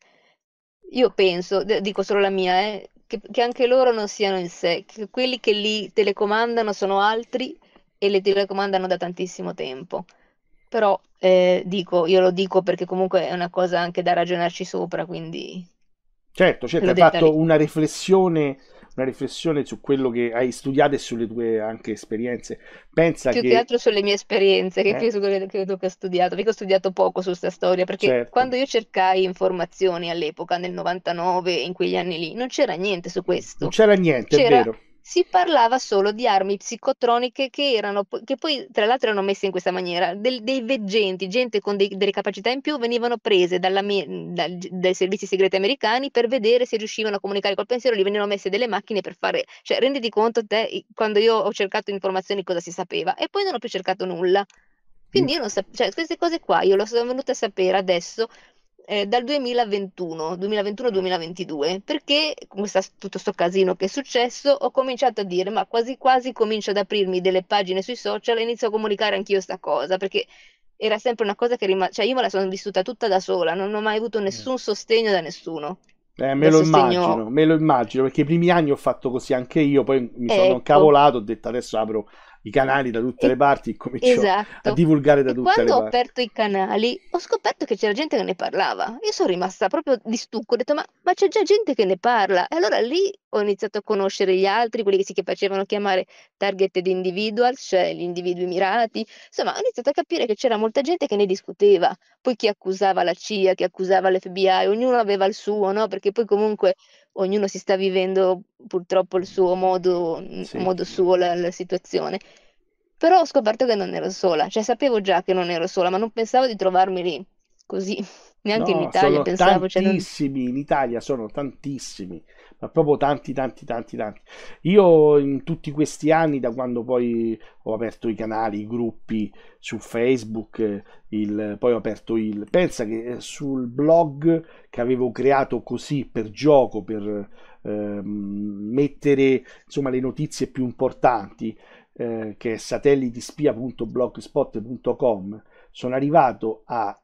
Io penso, dico solo la mia, eh, che, che, anche loro non siano in sé, che quelli che li telecomandano sono altri e li telecomandano da tantissimo tempo. Però eh, dico, io lo dico perché comunque è una cosa anche da ragionarci sopra, quindi... Certo, certo, hai fatto una riflessione, una riflessione su quello che hai studiato e sulle tue anche esperienze. Pensa Più che... che altro sulle mie esperienze, che eh? credo, credo, che ho studiato, perché ho studiato poco su questa storia, perché certo. quando io cercai informazioni all'epoca, nel 99, in quegli anni lì, non c'era niente su questo. Non c'era niente, c'era... è vero si parlava solo di armi psicotroniche che erano, che poi tra l'altro erano messe in questa maniera, del, dei veggenti, gente con dei, delle capacità in più venivano prese dalla, dal, dai servizi segreti americani per vedere se riuscivano a comunicare col pensiero, gli venivano messe delle macchine per fare, cioè renditi conto te quando io ho cercato informazioni cosa si sapeva e poi non ho più cercato nulla. Quindi io non sapevo, cioè queste cose qua io lo sono venuta a sapere adesso eh, dal 2021, 2021-2022, perché con questa, tutto questo casino che è successo ho cominciato a dire ma quasi quasi comincio ad aprirmi delle pagine sui social e inizio a comunicare anch'io sta cosa, perché era sempre una cosa che rimane, cioè io me la sono vissuta tutta da sola, non ho mai avuto nessun sostegno da nessuno. Eh, me lo sostegno... immagino, me lo immagino, perché i primi anni ho fatto così anche io, poi mi sono ecco. cavolato, ho detto adesso apro i canali da tutte le parti e cominciò esatto. a divulgare da e tutte le parti. Quando ho aperto i canali ho scoperto che c'era gente che ne parlava. Io sono rimasta proprio di stucco, ho detto ma, ma c'è già gente che ne parla. E allora lì ho iniziato a conoscere gli altri, quelli che si facevano chiamare targeted individuals, cioè gli individui mirati. Insomma, ho iniziato a capire che c'era molta gente che ne discuteva. Poi chi accusava la CIA, chi accusava l'FBI, ognuno aveva il suo, no? Perché poi comunque ognuno si sta vivendo purtroppo il suo modo, sì. modo suo la, la situazione. Però ho scoperto che non ero sola, cioè sapevo già che non ero sola, ma non pensavo di trovarmi lì, così, Neanche in No, Italia sono pensavo, cioè non... tantissimi, in Italia sono tantissimi, ma proprio tanti, tanti, tanti, tanti. Io in tutti questi anni, da quando poi ho aperto i canali, i gruppi su Facebook, il- poi ho aperto il... Pensa che eh, sul blog che avevo creato così per gioco, per ehm, mettere insomma le notizie più importanti, eh, che è satellitispia.blogspot.com, sono arrivato a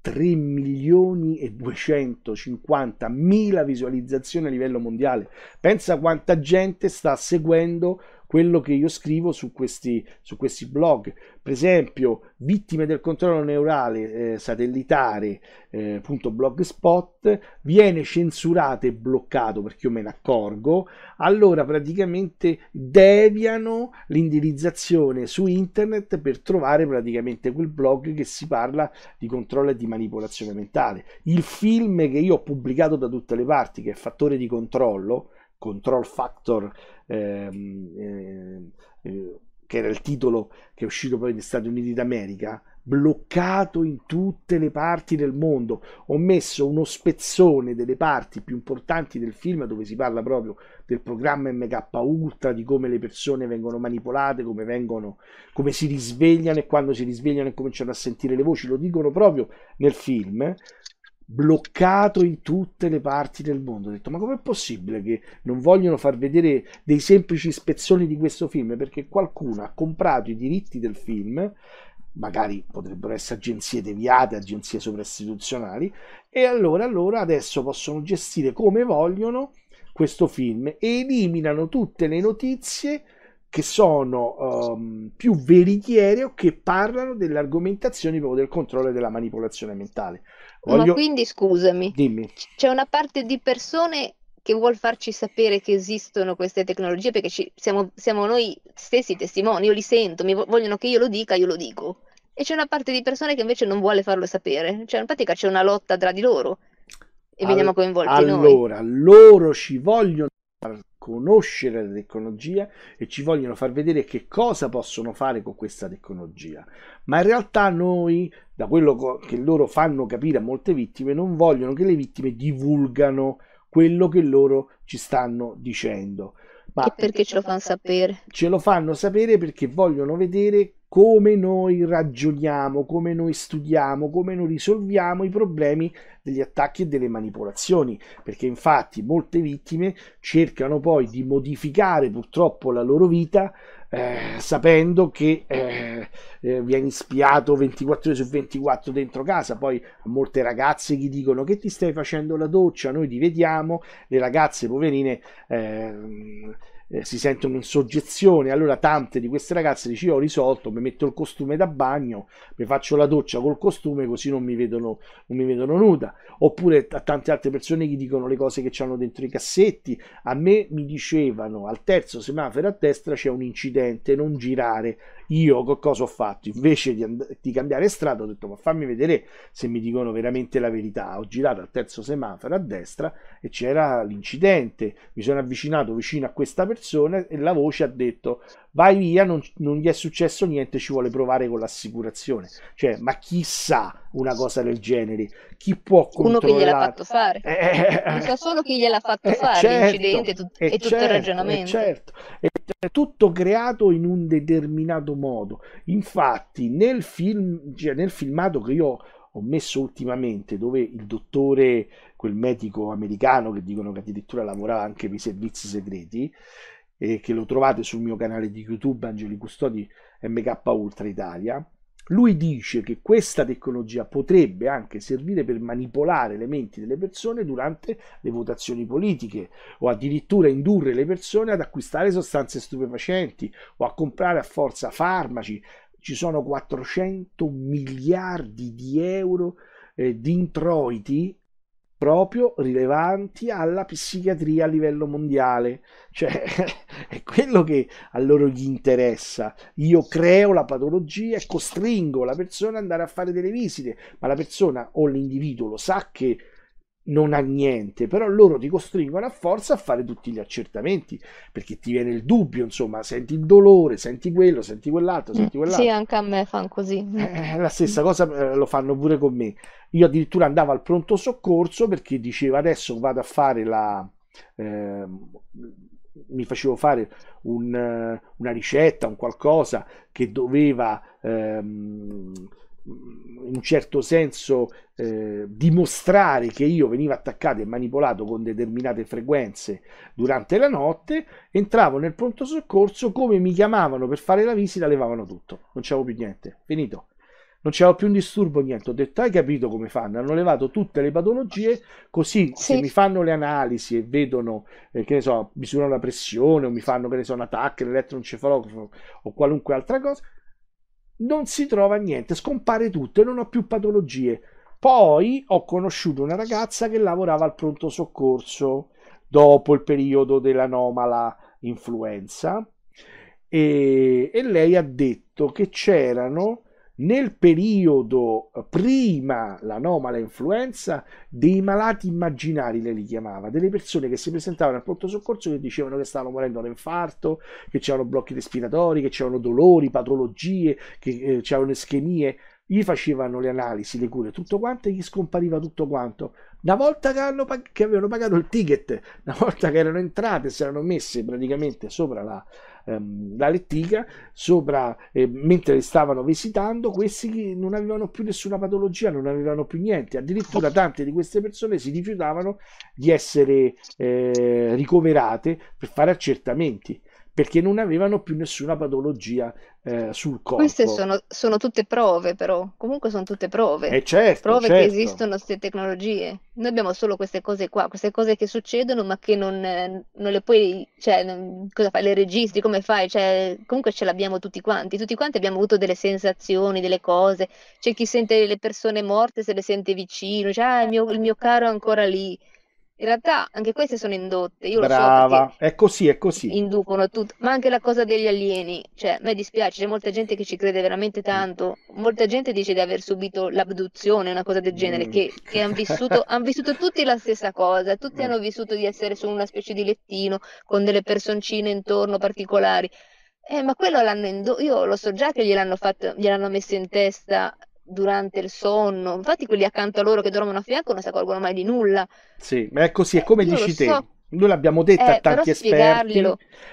3 milioni e 250 mila visualizzazioni a livello mondiale. Pensa quanta gente sta seguendo quello che io scrivo su questi, su questi blog. Per esempio, vittime del controllo neurale eh, satellitare eh, viene censurato e bloccato perché io me ne accorgo. Allora praticamente deviano l'indirizzazione su internet per trovare praticamente quel blog che si parla di controllo e di manipolazione mentale. Il film che io ho pubblicato da tutte le parti, che è Fattore di controllo, Control Factor, ehm, eh, eh, che era il titolo che è uscito poi negli Stati Uniti d'America, bloccato in tutte le parti del mondo. Ho messo uno spezzone delle parti più importanti del film dove si parla proprio del programma MK Ultra, di come le persone vengono manipolate, come vengono, come si risvegliano e quando si risvegliano e cominciano a sentire le voci, lo dicono proprio nel film bloccato in tutte le parti del mondo. Ho detto, ma com'è possibile che non vogliono far vedere dei semplici spezzoni di questo film? Perché qualcuno ha comprato i diritti del film, magari potrebbero essere agenzie deviate, agenzie sovraistituzionali, e allora loro adesso possono gestire come vogliono questo film e eliminano tutte le notizie che sono um, più veritiere o che parlano delle argomentazioni proprio del controllo e della manipolazione mentale. Ma Voglio... quindi scusami, Dimmi. c'è una parte di persone che vuol farci sapere che esistono queste tecnologie perché ci- siamo, siamo noi stessi testimoni, io li sento, mi vo- vogliono che io lo dica, io lo dico. E c'è una parte di persone che invece non vuole farlo sapere. Cioè, in pratica c'è una lotta tra di loro e veniamo Al- coinvolti noi. allora, loro ci vogliono far conoscere la tecnologia e ci vogliono far vedere che cosa possono fare con questa tecnologia. Ma in realtà noi, da quello che loro fanno capire a molte vittime, non vogliono che le vittime divulgano quello che loro ci stanno dicendo. Ma perché ce lo fanno sapere? ce lo fanno sapere perché vogliono vedere come noi ragioniamo, come noi studiamo, come noi risolviamo i problemi degli attacchi e delle manipolazioni, perché infatti molte vittime cercano poi di modificare purtroppo la loro vita eh, sapendo che eh, eh, vieni spiato 24 ore su 24 dentro casa. Poi molte ragazze gli dicono che ti stai facendo la doccia, noi ti vediamo, le ragazze poverine ehm, eh, si sentono in soggezione. Allora tante di queste ragazze dicono: Io ho risolto, mi metto il costume da bagno, mi faccio la doccia col costume così non mi vedono, non mi vedono nuda. Oppure a tante altre persone gli dicono le cose che hanno dentro i cassetti. A me mi dicevano al terzo semaforo a destra c'è un incidente, non girare. Io che cosa ho fatto? Invece di, and- di cambiare strada, ho detto: Ma fammi vedere se mi dicono veramente la verità. Ho girato al terzo semaforo a destra e c'era l'incidente. Mi sono avvicinato vicino a questa persona e la voce ha detto: Vai via, non, non gli è successo niente, ci vuole provare con l'assicurazione. Cioè, ma chi sa una cosa del genere? Chi può Uno che gliel'ha controllare? fatto fare. Eh, Non so solo chi gliel'ha fatto eh, fare certo, l'incidente e tut- eh, e tutto il certo, eh, ragionamento. certo. È è tutto creato in un determinato modo. Infatti, nel film, cioè nel filmato che io ho messo ultimamente, dove il dottore, quel medico americano che dicono che addirittura lavorava anche per i servizi segreti, e che lo trovate sul mio canale di YouTube Angeli Custodi MK Ultra Italia. Lui dice che questa tecnologia potrebbe anche servire per manipolare le menti delle persone durante le votazioni politiche o addirittura indurre le persone ad acquistare sostanze stupefacenti o a comprare a forza farmaci. Ci sono 400 miliardi di euro eh, di introiti proprio rilevanti alla psichiatria a livello mondiale. Cioè, è quello che a loro gli interessa. Io creo la patologia e costringo la persona ad andare a fare delle visite, ma la persona o l'individuo lo sa che non ha niente, però loro ti costringono a forza a fare tutti gli accertamenti perché ti viene il dubbio, insomma, senti il dolore, senti quello, senti quell'altro, senti Mm, quell'altro. Sì, anche a me fanno così. Mm. Eh, la stessa cosa eh, lo fanno pure con me. Io addirittura andavo al pronto soccorso perché diceva adesso vado a fare la... ehm, mi facevo fare un, eh, una ricetta, un qualcosa che doveva ehm, in un certo senso eh, dimostrare che io venivo attaccato e manipolato con determinate frequenze durante la notte, entravo nel pronto soccorso, come mi chiamavano per fare la visita, levavano tutto, non c'avevo più niente, finito. Non c'era più un disturbo, niente. Ho detto, hai capito come fanno? Hanno levato tutte le patologie, così se Sì, mi fanno le analisi e vedono, eh, che ne so, misurano la pressione o mi fanno, che ne so, un TAC, l'elettroencefalografo o qualunque altra cosa, non si trova niente, scompare tutto e non ho più patologie. Poi ho conosciuto una ragazza che lavorava al pronto soccorso dopo il periodo dell'anomala influenza e, e lei ha detto che c'erano nel periodo prima l'anomala influenza dei malati immaginari, lei li chiamava, delle persone che si presentavano al pronto soccorso che dicevano che stavano morendo da infarto, che c'erano blocchi respiratori, che c'erano dolori, patologie, che eh, c'erano ischemie. Gli facevano le analisi, le cure, tutto quanto e gli scompariva tutto quanto. Una volta che, hanno che avevano pagato il ticket, una volta che erano entrate, si erano messe praticamente sopra la, ehm, la lettiga, sopra, eh, mentre le stavano visitando, questi non avevano più nessuna patologia, non avevano più niente. Addirittura tante di queste persone si rifiutavano di essere eh, ricoverate per fare accertamenti perché non avevano più nessuna patologia eh, sul queste corpo. sono, sono tutte prove, però. Comunque sono tutte prove. E certo, Prove che certo. esistono queste tecnologie. Noi abbiamo solo queste cose qua, queste cose che succedono, ma che non, eh, non le puoi, cioè, non- cosa fai? Le registri, come fai? Cioè, comunque ce l'abbiamo tutti quanti. Tutti quanti abbiamo avuto delle sensazioni, delle cose. C'è chi sente le persone morte se le sente vicino, cioè, ah, il mio, il mio caro è ancora lì. In realtà anche queste sono indotte, io lo so Brava, è così, è così. inducono tutto, ma anche la cosa degli alieni, cioè, a me dispiace, c'è molta gente che ci crede veramente tanto, molta gente dice di aver subito l'abduzione, una cosa del genere, Mm. che, che hanno vissuto, han vissuto tutti la stessa cosa, tutti Mm. hanno vissuto di essere su una specie di lettino con delle personcine intorno particolari, eh, ma quello l'hanno indotto, io lo so già che gliel'hanno fatto, gliel'hanno messo in testa durante il sonno, infatti quelli accanto a loro che dormono a fianco non si accorgono mai di nulla, Sì, ma è così, è come io dici te. so, Noi l'abbiamo detto a eh, però tanti esperti,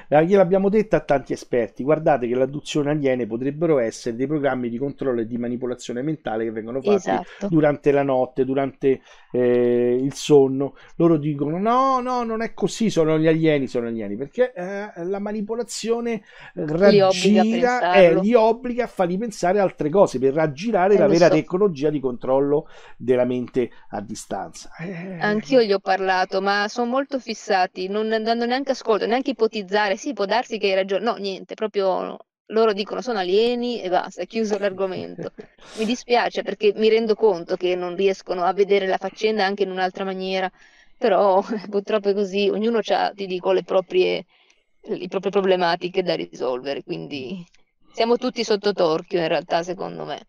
eh, gliel'abbiamo detto a tanti esperti, guardate che le adduzioni aliene potrebbero essere dei programmi di controllo e di manipolazione mentale che vengono fatti Esatto. durante la notte, durante eh, il sonno. Loro dicono no, no, non è così, sono gli alieni, sono gli alieni, perché eh, la manipolazione eh, Li obbliga a raggira, eh, pensarlo. li obbliga a farli pensare a altre cose per raggirare Eh, la vera so. tecnologia di controllo della mente a distanza. Eh, Anch'io gli ho parlato, ma sono molto fissati, non dando neanche ascolto, neanche ipotizzare. Sì, può darsi che hai ragione. No, niente, proprio loro dicono sono alieni e basta, è chiuso l'argomento. Mi dispiace perché mi rendo conto che non riescono a vedere la faccenda anche in un'altra maniera, però purtroppo è così, ognuno ha, ti dico, le proprie, le proprie problematiche da risolvere, quindi siamo tutti sotto torchio in realtà, secondo me.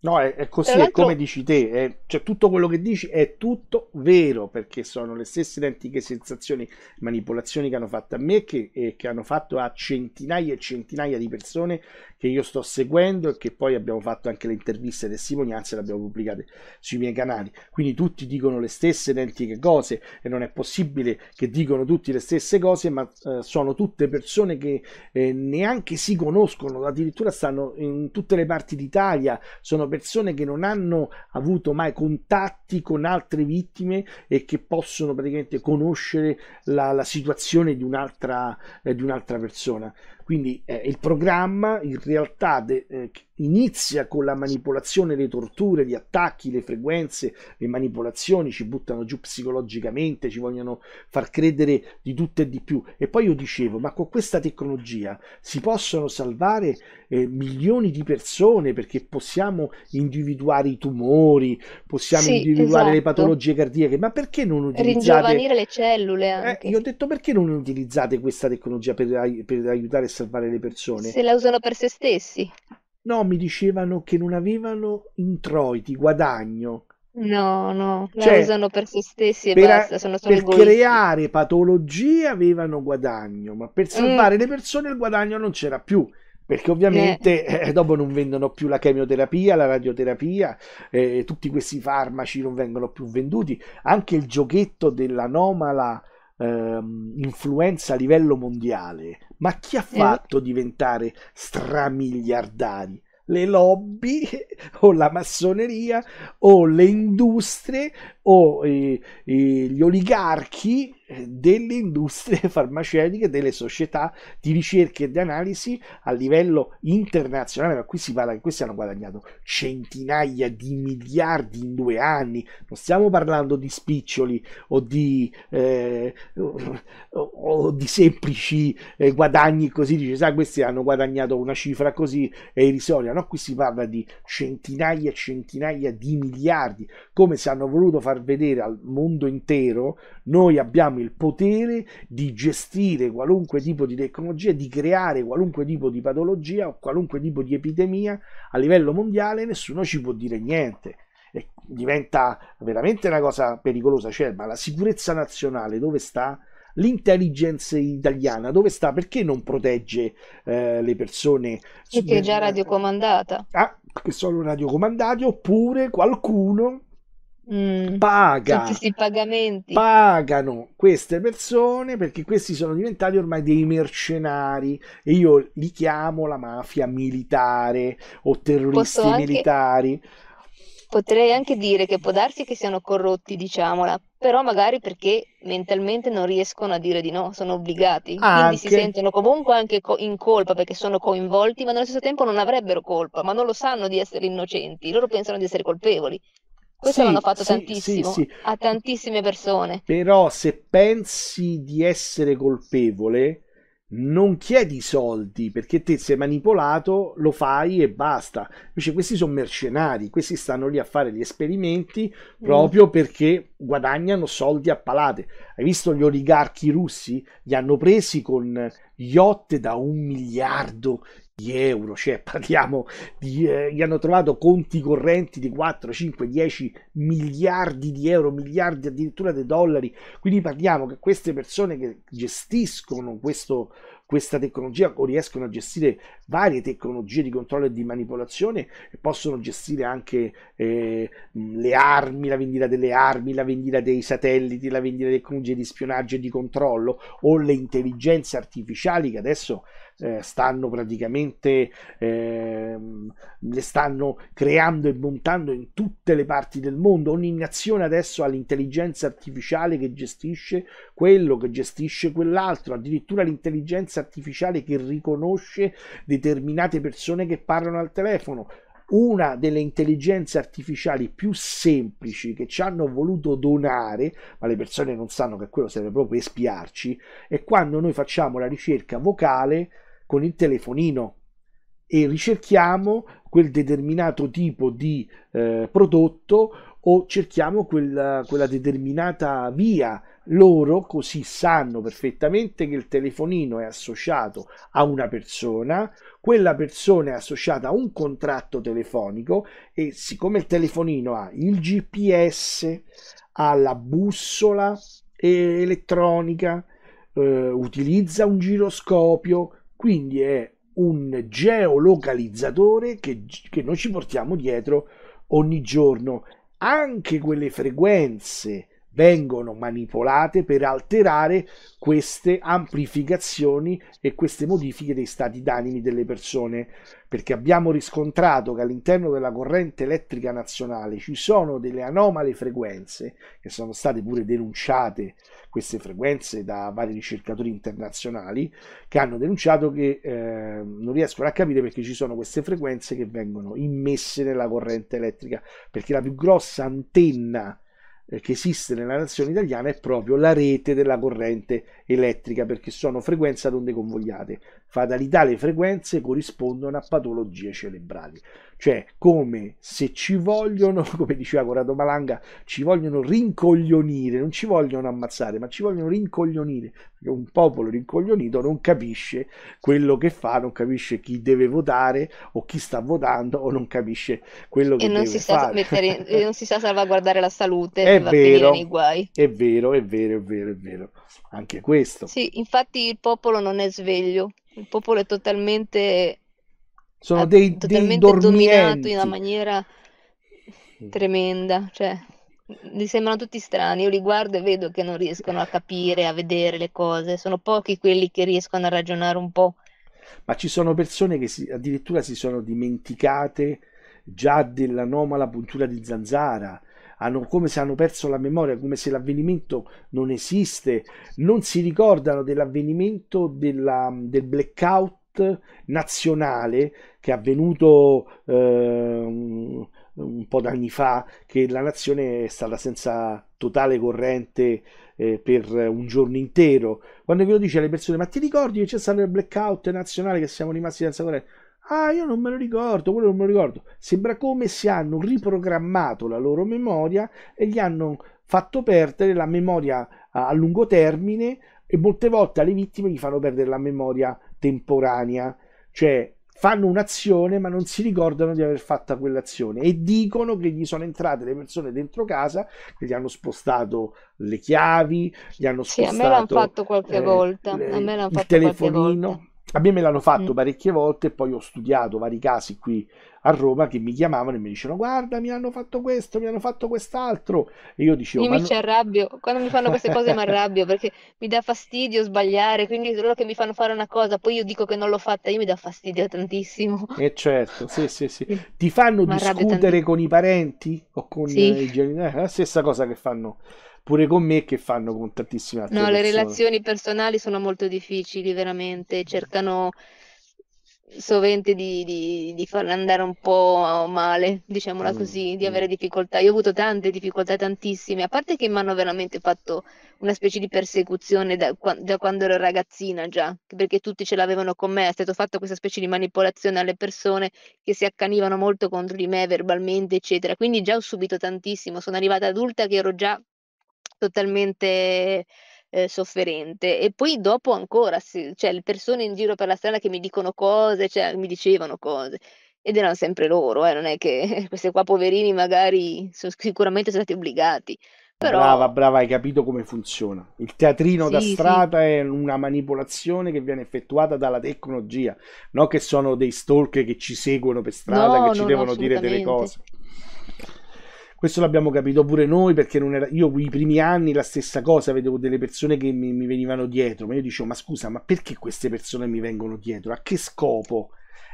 No, è, è così, è come dici te, è- cioè tutto quello che dici è tutto vero, perché sono le stesse identiche sensazioni, manipolazioni che hanno fatto a me che, e che hanno fatto a centinaia e centinaia di persone che io sto seguendo e che poi abbiamo fatto anche le interviste e testimonianze le abbiamo pubblicate sui miei canali. Quindi tutti dicono le stesse identiche cose e non è possibile che dicono tutti le stesse cose, ma eh, sono tutte persone che eh, neanche si conoscono, addirittura stanno in tutte le parti d'Italia, sono persone che non hanno avuto mai contatti con altre vittime e che possono praticamente conoscere la, la situazione di un'altra, eh, di un'altra persona. Quindi eh, il programma in realtà de- eh, inizia con la manipolazione, le torture, gli attacchi, le frequenze, le manipolazioni, ci buttano giù psicologicamente, ci vogliono far credere di tutto e di più. E poi io dicevo, ma con questa tecnologia si possono salvare eh, milioni di persone perché possiamo individuare i tumori, possiamo sì, individuare le esatto, patologie cardiache, ma perché non utilizzate... ringiovanire le cellule Eh, anche. io ho detto perché non utilizzate questa tecnologia per, per aiutare a salvare le persone? Se la usano per se stessi. No, mi dicevano che non avevano introiti, guadagno. No, no, la Cioè, usano per se stessi e per, basta, sono solo per egoisti. creare patologie avevano guadagno, ma per Mm, salvare le persone il guadagno non c'era più. Perché eh, ovviamente eh, dopo non vendono più la chemioterapia, la radioterapia, eh, tutti questi farmaci non vengono più venduti. Anche il giochetto dell'anomala ehm, influenza a livello mondiale. Ma chi ha eh, fatto diventare stramiliardari? Le lobby o la massoneria o le industrie o eh, eh, gli oligarchi eh, delle industrie farmaceutiche, delle società di ricerca e di analisi a livello internazionale, ma qui si parla che questi hanno guadagnato centinaia di miliardi in due anni, non stiamo parlando di spiccioli o di, eh, o, o di semplici eh, guadagni così, dice, sai, questi hanno guadagnato una cifra così irrisoria, no? Qui si parla di centinaia e centinaia di miliardi, come se hanno voluto far vedere al mondo intero, noi abbiamo il potere di gestire qualunque tipo di tecnologia, di creare qualunque tipo di patologia o qualunque tipo di epidemia a livello mondiale, nessuno ci può dire niente. E diventa veramente una cosa pericolosa, cioè, ma la sicurezza nazionale dove sta? L'intelligence italiana dove sta? Perché non protegge eh, le persone perché è già radiocomandata. ah, che sono radiocomandati oppure qualcuno Mm, Tutti paga, questi pagamenti. pagano queste persone perché questi sono diventati ormai dei mercenari e io li chiamo la mafia militare o terroristi anche, militari. potrei anche dire che può darsi che siano corrotti, diciamola, però magari perché mentalmente non riescono a dire di no, sono obbligati, quindi si Anche, sentono comunque anche co- in colpa perché sono coinvolti, ma nello stesso tempo non avrebbero colpa, ma non lo sanno di essere innocenti, loro pensano di essere colpevoli. Questo l'hanno sì, fatto sì, tantissimo, sì, a tantissime persone. Però se pensi di essere colpevole, non chiedi soldi perché te sei manipolato, lo fai e basta. Invece questi sono mercenari, questi stanno lì a fare gli esperimenti Mm. proprio perché guadagnano soldi a palate. Hai visto gli oligarchi russi? Li hanno presi con yacht da un miliardo di euro, cioè parliamo di, eh, gli hanno trovato conti correnti di 4, 5, 10 miliardi di euro, miliardi addirittura di dollari. Quindi parliamo che queste persone che gestiscono questo, questa tecnologia o riescono a gestire varie tecnologie di controllo e di manipolazione e possono gestire anche eh, le armi, la vendita delle armi, la vendita dei satelliti, la vendita delle tecnologie di spionaggio e di controllo o le intelligenze artificiali che adesso eh, stanno praticamente ehm, le stanno creando e montando in tutte le parti del mondo. Ogni nazione adesso ha l'intelligenza artificiale che gestisce quello, che gestisce quell'altro, addirittura l'intelligenza artificiale che riconosce determinate persone che parlano al telefono. Una delle intelligenze artificiali più semplici che ci hanno voluto donare, ma le persone non sanno che quello serve proprio per spiarci, è quando noi facciamo la ricerca vocale con il telefonino e ricerchiamo quel determinato tipo di eh, prodotto o cerchiamo quella, quella determinata via. Loro così sanno perfettamente che il telefonino è associato a una persona, quella persona è associata a un contratto telefonico e siccome il telefonino ha il GPS, ha la bussola elettronica, eh, utilizza un giroscopio, quindi è un geolocalizzatore che, che noi ci portiamo dietro ogni giorno. Anche quelle frequenze vengono manipolate per alterare queste amplificazioni e queste modifiche dei stati d'animi delle persone, perché abbiamo riscontrato che all'interno della corrente elettrica nazionale ci sono delle anomale frequenze che sono state pure denunciate queste frequenze da vari ricercatori internazionali che hanno denunciato che eh, non riescono a capire perché ci sono queste frequenze che vengono immesse nella corrente elettrica, perché la più grossa antenna che esiste nella nazione italiana è proprio la rete della corrente elettrica perché sono frequenze ad onde convogliate fatalità le frequenze corrispondono a patologie cerebrali. Cioè, come se ci vogliono, come diceva Corrado Malanga, ci vogliono rincoglionire, non ci vogliono ammazzare, ma ci vogliono rincoglionire, perché un popolo rincoglionito non capisce quello che fa, non capisce chi deve votare o chi sta votando o non capisce quello che e non deve fare. mettere, e non si sa salvaguardare la salute, È va a finire vero, nei guai. è vero, è vero, è vero, è vero. Anche questo. Sì, infatti il popolo non è sveglio, il popolo è totalmente, Sono ha dei, dei dominato in una maniera tremenda, cioè mi sembrano tutti strani, io li guardo e vedo che non riescono a capire, a vedere le cose, sono pochi quelli che riescono a ragionare un po'. Ma ci sono persone che si- addirittura si sono dimenticate già dell'anomala puntura di zanzara. Hanno, come se hanno perso la memoria, come se l'avvenimento non esiste. Non si ricordano dell'avvenimento della- del blackout nazionale che è avvenuto eh, un, po' d'anni fa, che la nazione è stata senza totale corrente eh, per un giorno intero. Quando io dice alle persone, ma ti ricordi che c'è stato il blackout nazionale che siamo rimasti senza corrente? Ah, io non me lo ricordo, quello non me lo ricordo. Sembra come se hanno riprogrammato la loro memoria e gli hanno fatto perdere la memoria a, a lungo termine e molte volte alle vittime gli fanno perdere la memoria temporanea, cioè fanno un'azione ma non si ricordano di aver fatto quell'azione e dicono che gli sono entrate le persone dentro casa, che gli hanno spostato le chiavi, gli hanno Sì, a me l'hanno spostato fatto qualche eh, volta, a me l'hanno il fatto telefonino. A me me l'hanno fatto Mm. parecchie volte e poi ho studiato vari casi qui a Roma che mi chiamavano e mi dicevano guarda mi hanno fatto questo, mi hanno fatto quest'altro e io dicevo Io mi no... ci arrabbio, quando mi fanno queste cose mi arrabbio perché mi dà fastidio sbagliare, quindi loro che mi fanno fare una cosa, poi io dico che non l'ho fatta, io mi dà fastidio tantissimo. Eh certo, sì, sì, sì. Ti fanno discutere tantissimo. con i parenti o con Sì. eh, i genitori? È la stessa cosa che fanno pure con me e che fanno con tantissime altre No, le persone. relazioni personali sono molto difficili, veramente, cercano sovente di, di, di farle andare un po' male, diciamola Mm, così, di mm. avere difficoltà. Io ho avuto tante difficoltà, tantissime, a parte che mi hanno veramente fatto una specie di persecuzione da, da quando ero ragazzina già, perché tutti ce l'avevano con me, è stato fatto questa specie di manipolazione alle persone che si accanivano molto contro di me verbalmente, eccetera. Quindi già ho subito tantissimo, sono arrivata adulta che ero già totalmente eh, sofferente. E poi dopo ancora, sì, cioè le persone in giro per la strada che mi dicono cose, cioè mi dicevano cose. Ed erano sempre loro, eh, non è che questi qua poverini magari sono sicuramente stati obbligati. Brava, Però brava, hai capito come funziona. Il teatrino da sì, sì, strada è una manipolazione che viene effettuata dalla tecnologia, non che sono dei stalker che ci seguono per strada, che no, ci no, no, devono dire delle cose. Questo l'abbiamo capito pure noi perché non era... io i primi anni la stessa cosa, vedevo delle persone che mi, mi venivano dietro, ma io dicevo, ma scusa, ma perché queste persone mi vengono dietro? A che scopo?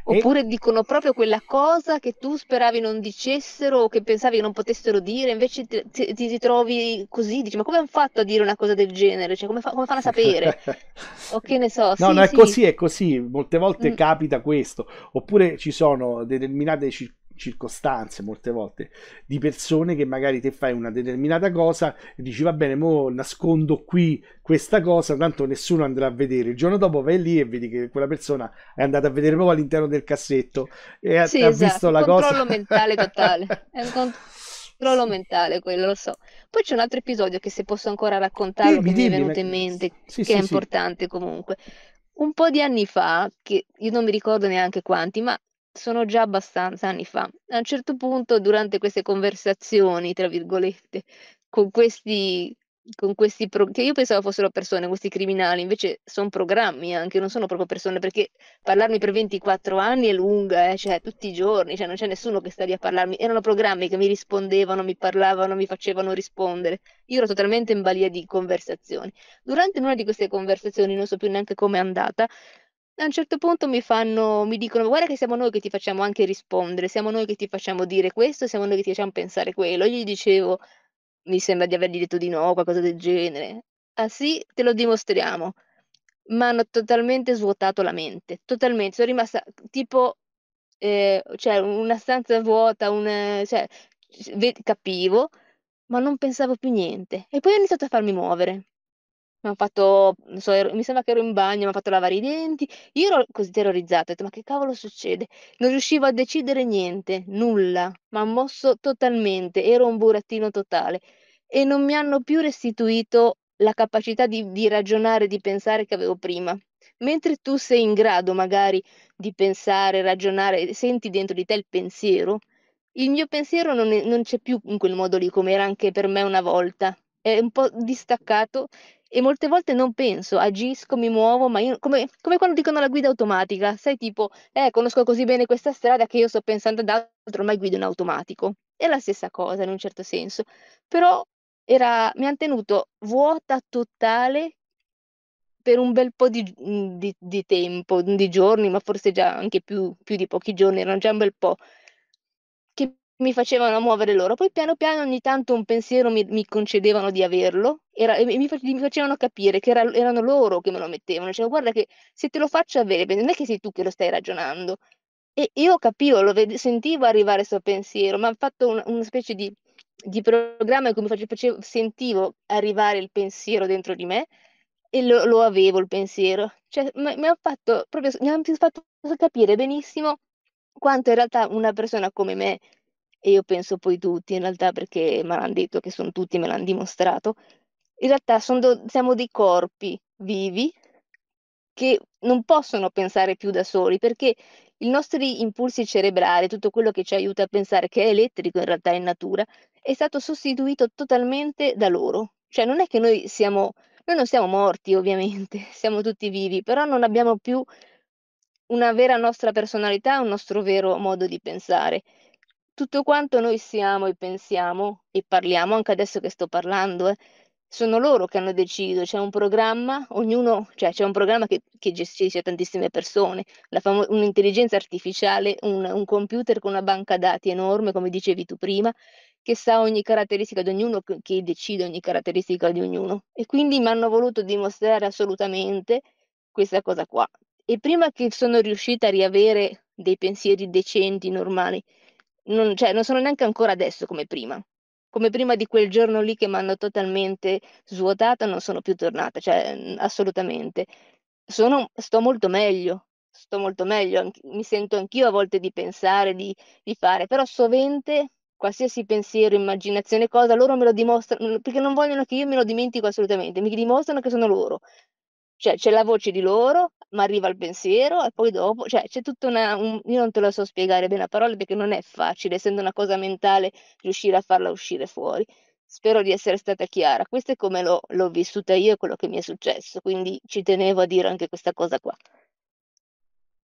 E Oppure dicono proprio quella cosa che tu speravi non dicessero o che pensavi che non potessero dire, invece ti, ti- ti ritrovi così, dici, ma come hanno fatto a dire una cosa del genere? Cioè, come, fa- come fanno a sapere? O che ne so, No, sì, no, è sì. così, è così. Molte volte Mm. capita questo. Oppure ci sono determinate cir- circostanze, molte volte, di persone che magari te fai una determinata cosa e dici va bene, mo nascondo qui questa cosa, tanto nessuno andrà a vedere. Il giorno dopo vai lì e vedi che quella persona è andata a vedere proprio all'interno del cassetto e ha, Sì, ha esatto, visto un la cosa. controllo mentale totale, è un controllo mentale quello, lo so. Poi c'è un altro episodio che se posso ancora raccontarlo, Dimmi, che mi è dimmi. venuto in ma- mente, Sì, che è sì, sì. importante comunque. Un po' di anni fa, che io non mi ricordo neanche quanti, ma sono già abbastanza anni fa, a un certo punto, durante queste conversazioni, tra virgolette, con questi, con questi pro- che io pensavo fossero persone, questi criminali, invece sono programmi anche, non sono proprio persone, perché parlarmi per 24 anni è lunga, eh, cioè tutti i giorni, cioè non c'è nessuno che sta lì a parlarmi, erano programmi che mi rispondevano, mi parlavano, mi facevano rispondere. Io ero totalmente in balia di conversazioni. Durante una di queste conversazioni, non so più neanche com'è andata, a un certo punto mi fanno, mi dicono: Guarda che siamo noi che ti facciamo anche rispondere, siamo noi che ti facciamo dire questo, siamo noi che ti facciamo pensare quello. Io gli dicevo: Mi sembra di avergli detto di no, qualcosa del genere. Ah sì, te lo dimostriamo. Mi hanno totalmente svuotato la mente, totalmente. Sono rimasta tipo, eh, cioè, una stanza vuota, un, cioè, capivo, ma non pensavo più niente. E poi ho iniziato a farmi muovere. M'han fatto non so, ero mi sembra che ero in bagno, m'han fatto lavare i denti. Io ero così terrorizzata, ho detto: "Ma che cavolo succede?" Non riuscivo a decidere niente, nulla. M'han mosso totalmente, ero un burattino totale e non mi hanno più restituito la capacità di di ragionare, di pensare che avevo prima. Mentre tu sei in grado magari di pensare, ragionare, senti dentro di te il pensiero, il mio pensiero non è non c'è più in quel modo lì, come era anche per me una volta. È un po' distaccato e molte volte non penso, agisco, mi muovo, ma io come come quando dicono la guida automatica, sai tipo: "Eh, conosco così bene questa strada che io sto pensando ad altro, ormai guido in automatico." È la stessa cosa in un certo senso, però era mi han tenuto vuota totale per un bel po' di di di tempo, di giorni, ma forse già anche più più di pochi giorni, erano già un bel po'. Mi facevano muovere loro. Poi piano piano ogni tanto un pensiero mi mi concedevano di averlo, era e mi mi fac mi facevano capire che era erano loro che me lo mettevano. Dicevano: "Guarda che se te lo faccio avere, non è che sei tu che lo stai ragionando". E io capivo, lo ved sentivo arrivare 'sto pensiero, m'han fatto un una specie di di programma in cui mi face facev sentivo arrivare il pensiero dentro di me e lo lo avevo il pensiero. Cioè, mi han fatto mi han p fatto capire benissimo quanto in realtà una persona come me, e io penso poi tutti in realtà perché me l'han detto che son tutti, me l'han dimostrato, in realtà do siamo dei corpi vivi che non possono pensare più da soli, perché i nostri impulsi cerebrali, tutto quello che ci aiuta a pensare, che è elettrico in realtà in natura, è stato sostituito totalmente da loro. Cioè non è che noi siamo noi non siamo morti ovviamente, siamo tutti vivi, però non abbiamo più una vera nostra personalità, un nostro vero modo di pensare. Tutto quanto noi siamo e pensiamo e parliamo, anche adesso che sto parlando eh, sono loro che hanno deciso. C'è un programma, ognuno cioè c'è un programma che che gestisce tantissime persone, famo un'intelligenza artificiale, un un computer con una banca dati enorme, come dicevi tu prima, che sa ogni caratteristica di ognuno, che decide ogni caratteristica di ognuno. E quindi m'hanno voluto dimostrare assolutamente questa cosa qua. E prima che sono riuscita a riavere dei pensieri decenti, normali, non cioè non sono neanche ancora adesso come prima. Come prima di quel giorno lì che m'hanno totalmente svuotata non sono più tornata, cioè, assolutamente. Sono sto molto meglio, sto molto meglio, mi sento anch'io a volte di pensare, di di fare, però sovente qualsiasi pensiero, immaginazione, cosa, loro me lo dimostr mhmm, perché non vogliono che io me lo dimentico assolutamente, mi dimostrano che sono loro. Cioè c'è la voce di loro, m'arriva il pensiero e poi dopo cioè c'è tutta una un io non te lo so spiegare bene a parole perché non è facile, essendo una cosa mentale, riuscire a farla uscire fuori. Spero di essere stata chiara. Questo è come l'ho l'ho vissuta io e quello che mi è successo, quindi ci tenevo a dire anche questa cosa qua.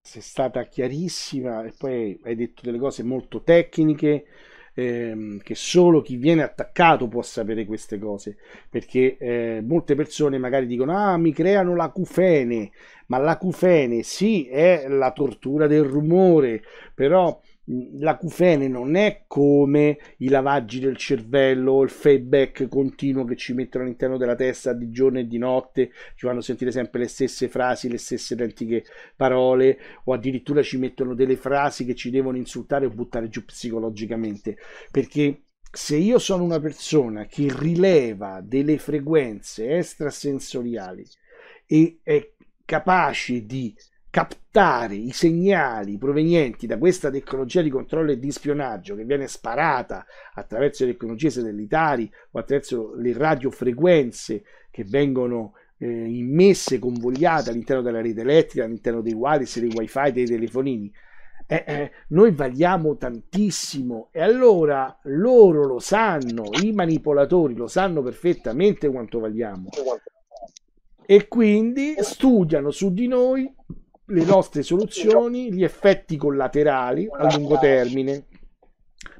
Sei stata chiarissima e poi hai detto delle cose molto tecniche ehm, che solo chi viene attaccato può sapere queste cose, perché eh, molte persone magari dicono ah mi creano l'acufene, ma l'acufene sì è la tortura del rumore, però l'acufene non è come i lavaggi del cervello o il feedback continuo che ci mettono all'interno della testa di giorno e di notte, ci fanno sentire sempre le stesse frasi, le stesse identiche parole o addirittura ci mettono delle frasi che ci devono insultare o buttare giù psicologicamente, perché se io sono una persona che rileva delle frequenze extrasensoriali e è capace di captare i segnali provenienti da questa tecnologia di controllo e di spionaggio che viene sparata attraverso le tecnologie satellitari o attraverso le radiofrequenze che vengono eh, immesse, convogliate all'interno della rete elettrica, all'interno dei wireless, dei wifi, dei telefonini. Eh, eh, noi valiamo tantissimo e allora loro lo sanno, i manipolatori lo sanno perfettamente quanto valiamo e quindi studiano su di noi le nostre soluzioni, gli effetti collaterali a lungo termine.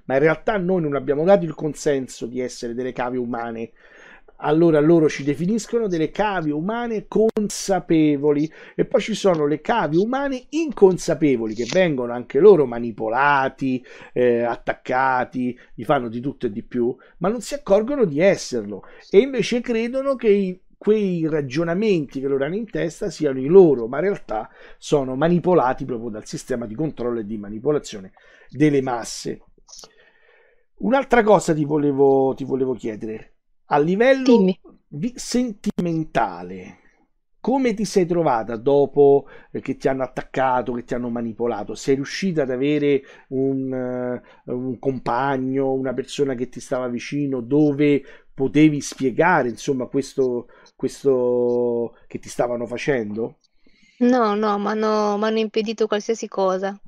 Ma in realtà noi non abbiamo dato il consenso di essere delle cave umane. Allora loro ci definiscono delle cave umane consapevoli e poi ci sono le cave umane inconsapevoli che vengono anche loro manipolati, eh, attaccati, gli fanno di tutto e di più, ma non si accorgono di esserlo e invece credono che i quei ragionamenti che loro hanno in testa siano i loro, ma in realtà sono manipolati proprio dal sistema di controllo e di manipolazione delle masse. Un'altra cosa ti volevo, ti volevo chiedere. A livello, sentimentale, come ti sei trovata dopo eh, che ti hanno attaccato, che ti hanno manipolato? Sei riuscita ad avere un, uh, un compagno, una persona che ti stava vicino, dove potevi spiegare, insomma, questo, questo che ti stavano facendo? No, no, mi hanno impedito qualsiasi cosa.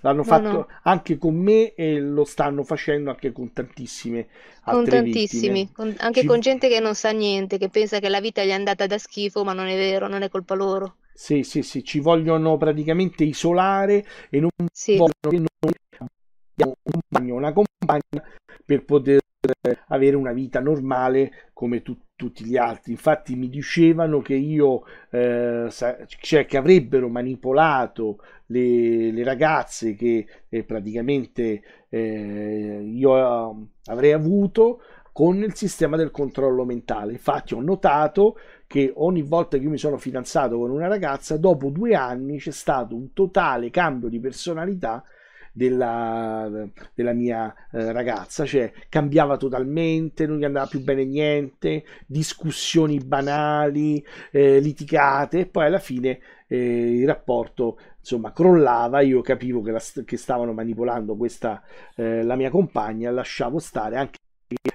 L'hanno No, fatto no, anche con me e lo stanno facendo anche con tantissime con altre tantissimi, vittime. con- anche Ci, con gente che non sa niente, che pensa che la vita gli è andata da schifo, ma non è vero, non è colpa loro. sì, sì, sì, ci vogliono praticamente isolare e non Sì, vogliono che noi abbiamo un compagno una compagna per poter avere una vita normale come tu- tutti gli altri. Infatti mi dicevano che io, eh, cioè che avrebbero manipolato le, le ragazze che eh, praticamente eh, io eh, avrei avuto con il sistema del controllo mentale. Infatti ho notato che ogni volta che io mi sono fidanzato con una ragazza, dopo due anni c'è stato un totale cambio di personalità della, della mia eh, ragazza, cioè cambiava totalmente, non gli andava più bene niente, discussioni banali, eh, litigate e poi alla fine eh, il rapporto insomma crollava, io capivo che, la, che stavano manipolando questa eh, la mia compagna, lasciavo stare anche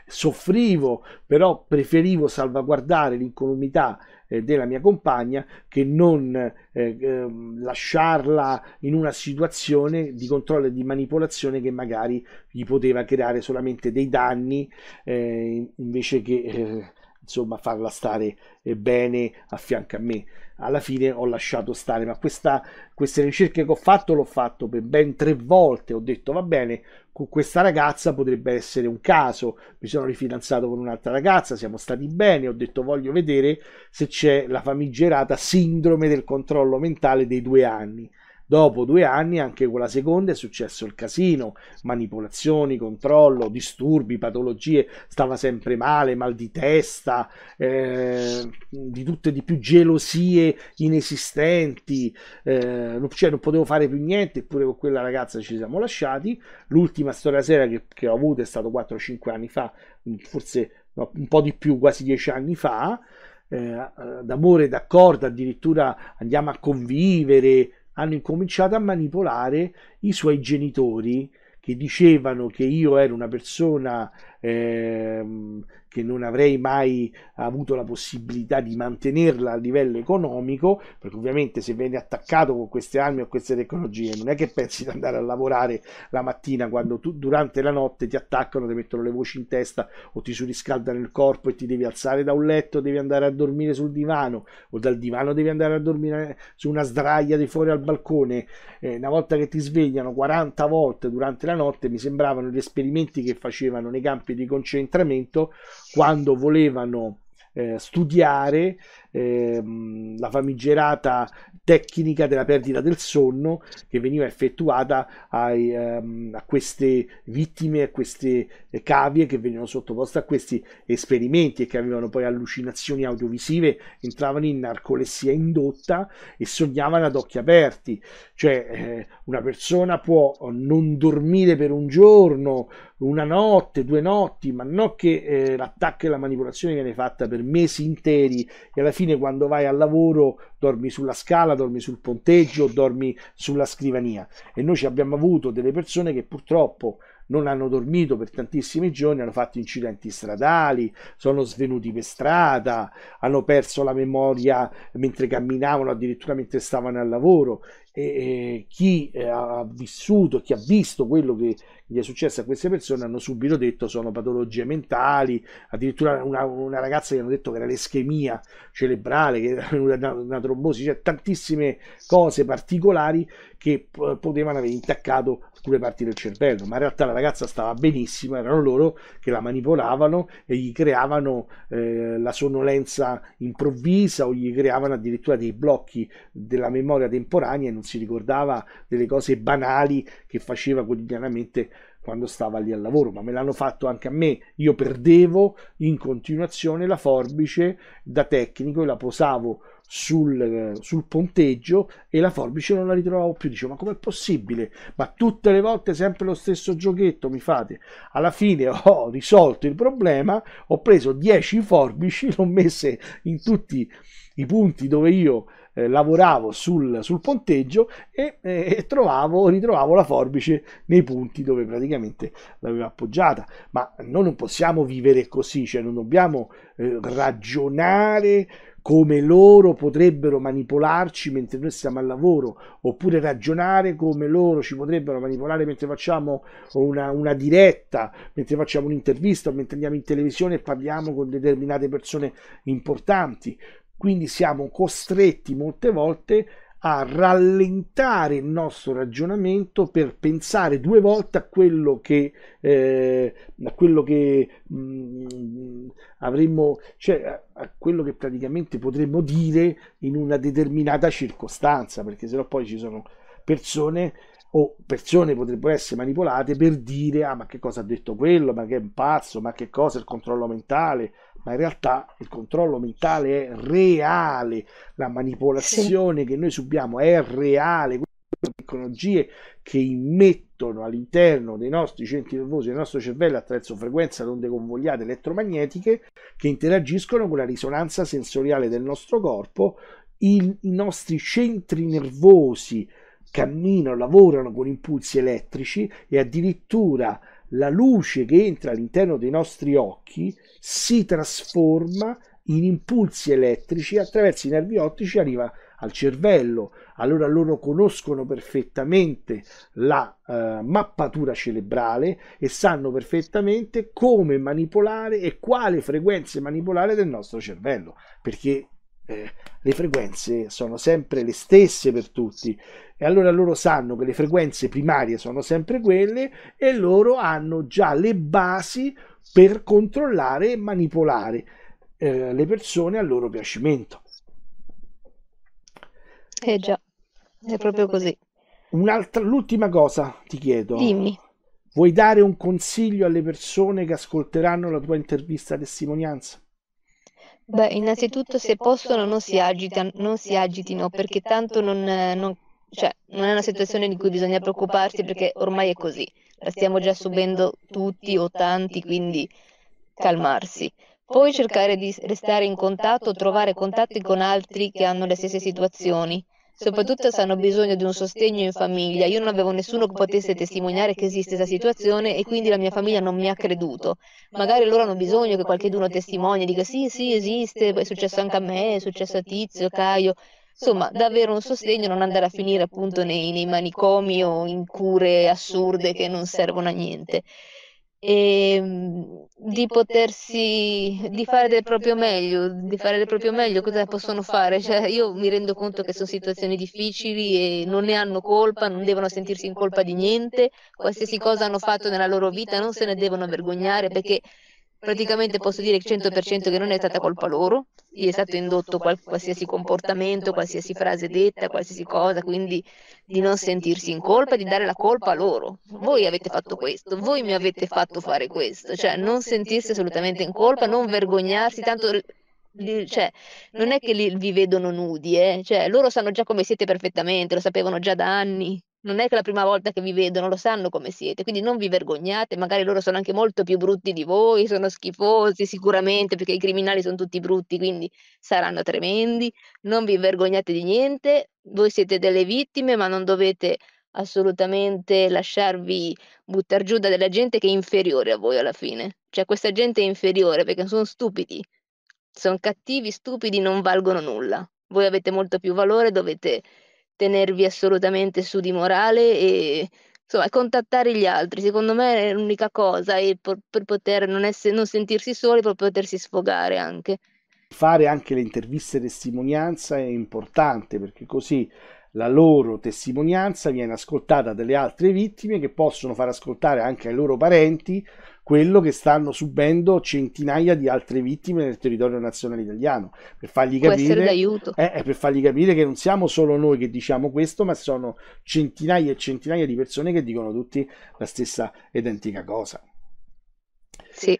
soffrivo, però preferivo salvaguardare l'incolumità eh, della mia compagna che non eh, eh, lasciarla in una situazione di controllo e di manipolazione che magari gli poteva creare solamente dei danni eh, invece che eh, insomma farla stare eh, bene a fianco a me. Alla fine ho lasciato stare, ma questa, queste ricerche che ho fatto l'ho fatto per ben tre volte. Ho detto va bene, con questa ragazza potrebbe essere un caso. Mi sono rifidanzato con un'altra ragazza, siamo stati bene. Ho detto voglio vedere se c'è la famigerata sindrome del controllo mentale dei due anni. Dopo due anni, anche con la seconda, è successo il casino, manipolazioni, controllo, disturbi, patologie, stava sempre male, mal di testa, eh, di tutte di più gelosie inesistenti, eh, cioè non potevo fare più niente, eppure con quella ragazza ci siamo lasciati. L'ultima storia seria che, che ho avuto è stato 4-5 anni fa, forse no, un po' di più, quasi 10 anni fa. Eh, d'amore, d'accordo, addirittura andiamo a convivere, hanno incominciato a manipolare i suoi genitori che dicevano che io ero una persona ehm, che non avrei mai avuto la possibilità di mantenerla a livello economico, perché ovviamente se vieni attaccato con queste armi o queste tecnologie non è che pensi di andare a lavorare la mattina quando tu durante la notte ti attaccano, ti mettono le voci in testa o ti surriscaldano il corpo e ti devi alzare da un letto, devi andare a dormire sul divano o dal divano devi andare a dormire su una sdraia di fuori al balcone. Eh, una volta che ti svegliano 40 volte durante la notte mi sembravano gli esperimenti che facevano nei campi di concentramento quando volevano eh, studiare eh, la famigerata tecnica della perdita del sonno che veniva effettuata ai, ehm, a queste vittime, a queste cavie che venivano sottoposte a questi esperimenti e che avevano poi allucinazioni audiovisive, entravano in narcolessia indotta e sognavano ad occhi aperti. Cioè eh, una persona può non dormire per un giorno, una notte, due notti, ma non che eh, l'attacco e la manipolazione viene fatta per mesi interi e alla fine quando vai al lavoro dormi sulla scala, dormi sul ponteggio, dormi sulla scrivania. E noi ci abbiamo avuto delle persone che purtroppo non hanno dormito per tantissimi giorni, hanno fatto incidenti stradali, sono svenuti per strada, hanno perso la memoria mentre camminavano, addirittura mentre stavano al lavoro. E, e chi eh, ha vissuto, chi ha visto quello che gli è successo a queste persone hanno subito detto sono patologie mentali, addirittura una, una ragazza gli hanno detto che era l'ischemia cerebrale, che era una, una trombosi, cioè tantissime cose particolari che potevano aver intaccato alcune parti del cervello, ma in realtà la ragazza stava benissimo, erano loro che la manipolavano e gli creavano eh, la sonnolenza improvvisa o gli creavano addirittura dei blocchi della memoria temporanea e non si ricordava delle cose banali che faceva quotidianamente quando stava lì al lavoro, ma me l'hanno fatto anche a me. Io perdevo in continuazione la forbice da tecnico e la posavo sul, sul, ponteggio e la forbice non la ritrovavo più. Dicevo, ma com'è possibile? Ma tutte le volte sempre lo stesso giochetto mi fate? Alla fine ho risolto il problema, ho preso 10 forbici, le ho messe in tutti i punti dove io eh, lavoravo sul, sul ponteggio e, eh, trovavo, ritrovavo la forbice nei punti dove praticamente l'avevo appoggiata. Ma noi non possiamo vivere così, cioè non dobbiamo eh, ragionare come loro potrebbero manipolarci mentre noi stiamo al lavoro, oppure ragionare come loro ci potrebbero manipolare mentre facciamo una, una diretta, mentre facciamo un'intervista, mentre andiamo in televisione e parliamo con determinate persone importanti. Quindi siamo costretti molte volte a rallentare il nostro ragionamento per pensare due volte a quello che, eh, a quello che mh, mm, avremmo, cioè a quello che praticamente potremmo dire in una determinata circostanza, perché sennò poi ci sono persone o persone potrebbero essere manipolate per dire ah ma che cosa ha detto quello, ma che è un pazzo, ma che cosa il controllo mentale, ma in realtà il controllo mentale è reale, la manipolazione sì. che noi subiamo è reale, queste tecnologie che immettono all'interno dei nostri centri nervosi, del nostro cervello attraverso frequenze ad onde convogliate elettromagnetiche che interagiscono con la risonanza sensoriale del nostro corpo, i, i nostri centri nervosi camminano, lavorano con impulsi elettrici e addirittura la luce che entra all'interno dei nostri occhi si trasforma in impulsi elettrici attraverso i nervi ottici arriva al cervello. Allora loro conoscono perfettamente la uh, mappatura cerebrale e sanno perfettamente come manipolare e quale frequenze manipolare del nostro cervello, perché eh, le frequenze sono sempre le stesse per tutti e allora loro sanno che le frequenze primarie sono sempre quelle e loro hanno già le basi per controllare e manipolare eh, le persone a loro piacimento. Eh già, è proprio così. Un'altra, l'ultima cosa ti chiedo. Dimmi. Vuoi dare un consiglio alle persone che ascolteranno la tua intervista testimonianza? Beh, innanzitutto se possono non si, agitano, non si agitino perché tanto non, non, cioè, non è una situazione di cui bisogna preoccuparsi perché ormai è così, la stiamo già subendo tutti o tanti, quindi calmarsi. Poi cercare di restare in contatto, trovare contatti con altri che hanno le stesse situazioni soprattutto se hanno bisogno di un sostegno in famiglia. Io non avevo nessuno che potesse testimoniare che esiste questa situazione e quindi la mia famiglia non mi ha creduto. Magari loro hanno bisogno che qualcuno testimoni e dica sì, sì, esiste, è successo anche a me, è successo a Tizio, Caio. Insomma, davvero un sostegno, non andare a finire appunto nei, nei manicomi o in cure assurde che non servono a niente e ehm, di potersi di fare del proprio meglio di fare del proprio meglio cosa possono fare? Cioè, io mi rendo conto che sono situazioni difficili e non ne hanno colpa non devono sentirsi in colpa di niente. Qualsiasi cosa hanno fatto nella loro vita non se ne devono vergognare perché praticamente posso dire 100% che non è stata colpa loro, gli è stato indotto qual- qualsiasi comportamento, qualsiasi frase detta, qualsiasi cosa, quindi di non sentirsi in colpa, di dare la colpa a loro. Voi avete fatto questo, voi mi avete fatto fare questo, cioè non sentirsi assolutamente in colpa, non vergognarsi, tanto cioè, non è che li, vi vedono nudi, eh? cioè, loro sanno già come siete perfettamente, lo sapevano già da anni, non è che la prima volta che vi vedono lo sanno come siete, quindi non vi vergognate, magari loro sono anche molto più brutti di voi, sono schifosi sicuramente perché i criminali sono tutti brutti, quindi saranno tremendi, non vi vergognate di niente, voi siete delle vittime, ma non dovete assolutamente lasciarvi buttare giù da della gente che è inferiore a voi alla fine. Cioè questa gente è inferiore perché sono stupidi, sono cattivi, stupidi, non valgono nulla. Voi avete molto più valore, dovete tenervi assolutamente su di morale e insomma contattare gli altri, secondo me è l'unica cosa e per, per poter non, essere, non sentirsi soli, per potersi sfogare anche. Fare anche le interviste testimonianza è importante perché così la loro testimonianza viene ascoltata dalle altre vittime che possono far ascoltare anche ai loro parenti quello che stanno subendo centinaia di altre vittime nel territorio nazionale italiano per fargli capire, eh, per fargli capire che non siamo solo noi che diciamo questo ma sono centinaia e centinaia di persone che dicono tutti la stessa identica cosa sì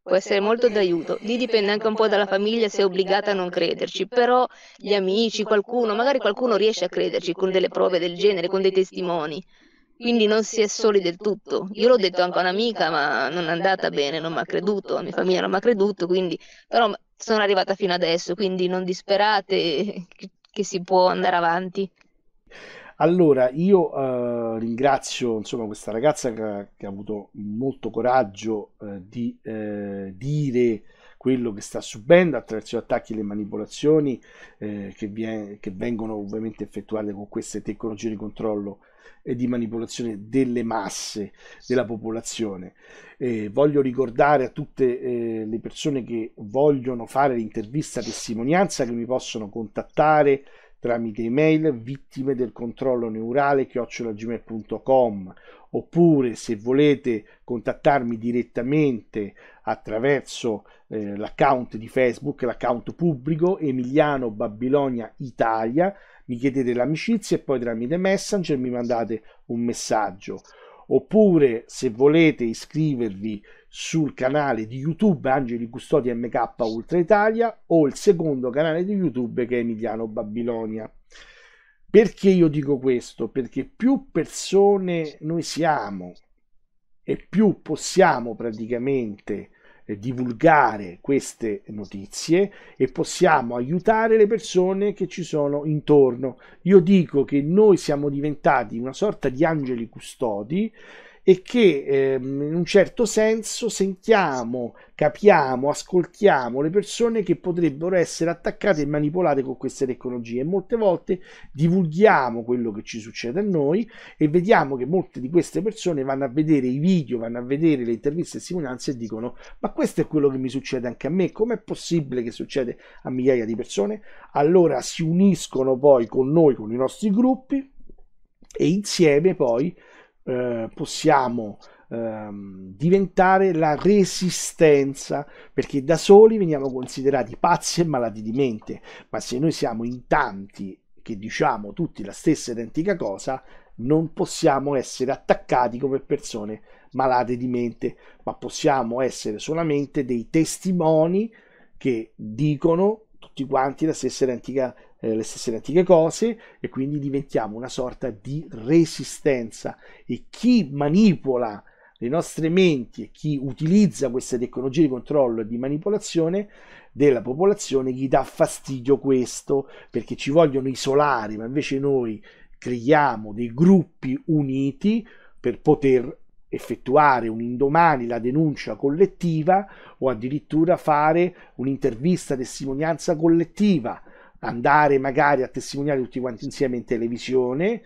può essere molto d'aiuto. Lì dipende anche un po' dalla famiglia se è obbligata a non crederci, però gli amici, qualcuno, magari qualcuno riesce a crederci con delle prove del genere, con dei testimoni. Quindi non si è soli del tutto. Io l'ho detto anche a un'amica, ma non è andata bene, non mi ha creduto, la mia famiglia non mi ha creduto, quindi però sono arrivata fino adesso, quindi non disperate che si può andare avanti. Allora, io eh, ringrazio insomma, questa ragazza che, che, ha avuto molto coraggio eh, di eh, dire quello che sta subendo attraverso gli attacchi e le manipolazioni eh, che, viene, che, vengono ovviamente effettuate con queste tecnologie di controllo e di manipolazione delle masse della popolazione. voglio ricordare a tutte eh, le persone che vogliono fare l'intervista testimonianza che mi possono contattare tramite email vittime del controllo neurale chiocciolagmail.com oppure se volete contattarmi direttamente attraverso eh, l'account di Facebook, l'account pubblico Emiliano Babilonia Italia, mi chiedete l'amicizia e poi tramite Messenger mi mandate un messaggio oppure se volete iscrivervi sul canale di YouTube Angeli Custodi MK Ultra Italia o il secondo canale di YouTube che è Emiliano Babilonia. Perché io dico questo? Perché più persone noi siamo e più possiamo praticamente divulgare queste notizie e possiamo aiutare le persone che ci sono intorno. Io dico che noi siamo diventati una sorta di angeli custodi e che ehm, in un certo senso sentiamo, capiamo, ascoltiamo le persone che potrebbero essere attaccate e manipolate con queste tecnologie e molte volte divulghiamo quello che ci succede a noi e vediamo che molte di queste persone vanno a vedere i video, vanno a vedere le interviste e testimonianze e dicono ma questo è quello che mi succede anche a me, com'è possibile che succede a migliaia di persone? Allora si uniscono poi con noi, con i nostri gruppi e insieme poi eh, possiamo ehm, diventare la resistenza, perché da soli veniamo considerati pazzi e malati di mente, ma se noi siamo in tanti che diciamo tutti la stessa identica cosa, non possiamo essere attaccati come persone malate di mente, ma possiamo essere solamente dei testimoni che dicono tutti quanti la stessa identica eh, le stesse antiche cose e quindi diventiamo una sorta di resistenza. E chi manipola le nostre menti e chi utilizza queste tecnologie di controllo e di manipolazione della popolazione gli dà fastidio questo perché ci vogliono isolare ma invece noi creiamo dei gruppi uniti per poter effettuare un indomani la denuncia collettiva o addirittura fare un'intervista testimonianza collettiva andare magari a testimoniare tutti quanti insieme in televisione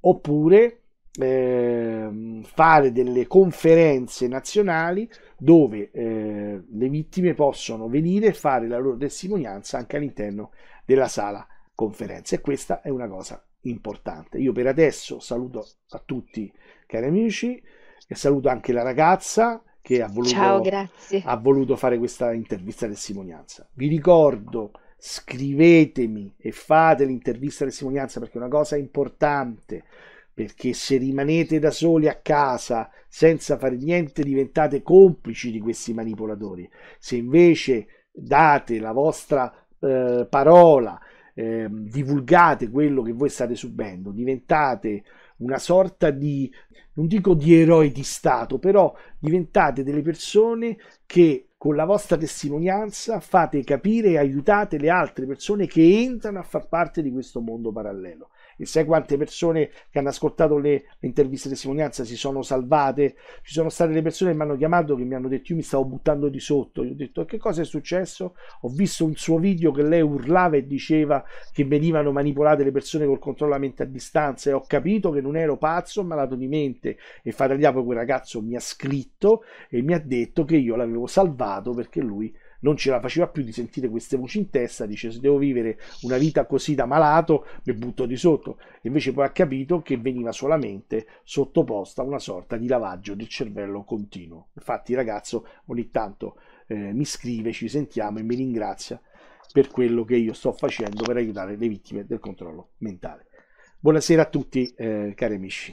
oppure eh, fare delle conferenze nazionali dove eh, le vittime possono venire e fare la loro testimonianza anche all'interno della sala conferenze e questa è una cosa importante. Io per adesso saluto a tutti cari amici e saluto anche la ragazza che ha voluto, Ciao, ha voluto fare questa intervista testimonianza. Vi ricordo scrivetemi e fate l'intervista testimonianza perché è una cosa importante perché se rimanete da soli a casa senza fare niente diventate complici di questi manipolatori. Se invece date la vostra eh, parola eh, divulgate quello che voi state subendo diventate una sorta di non dico di eroi di stato però diventate delle persone che con la vostra testimonianza fate capire e aiutate le altre persone che entrano a far parte di questo mondo parallelo e sai quante persone che hanno ascoltato le, le interviste testimonianza si sono salvate? Ci sono state le persone che mi hanno chiamato che mi hanno detto io mi stavo buttando di sotto, io ho detto che cosa è successo? Ho visto un suo video che lei urlava e diceva che venivano manipolate le persone col controllamento a distanza e ho capito che non ero pazzo, malato di mente e fataliapo quel ragazzo mi ha scritto e mi ha detto che io l'avevo salvato perché lui non ce la faceva più di sentire queste voci in testa, dice se devo vivere una vita così da malato mi butto di sotto, invece poi ha capito che veniva solamente sottoposta a una sorta di lavaggio del cervello continuo. Infatti ragazzo ogni tanto eh, mi scrive, ci sentiamo e mi ringrazia per quello che io sto facendo per aiutare le vittime del controllo mentale. Buonasera a tutti eh, cari amici.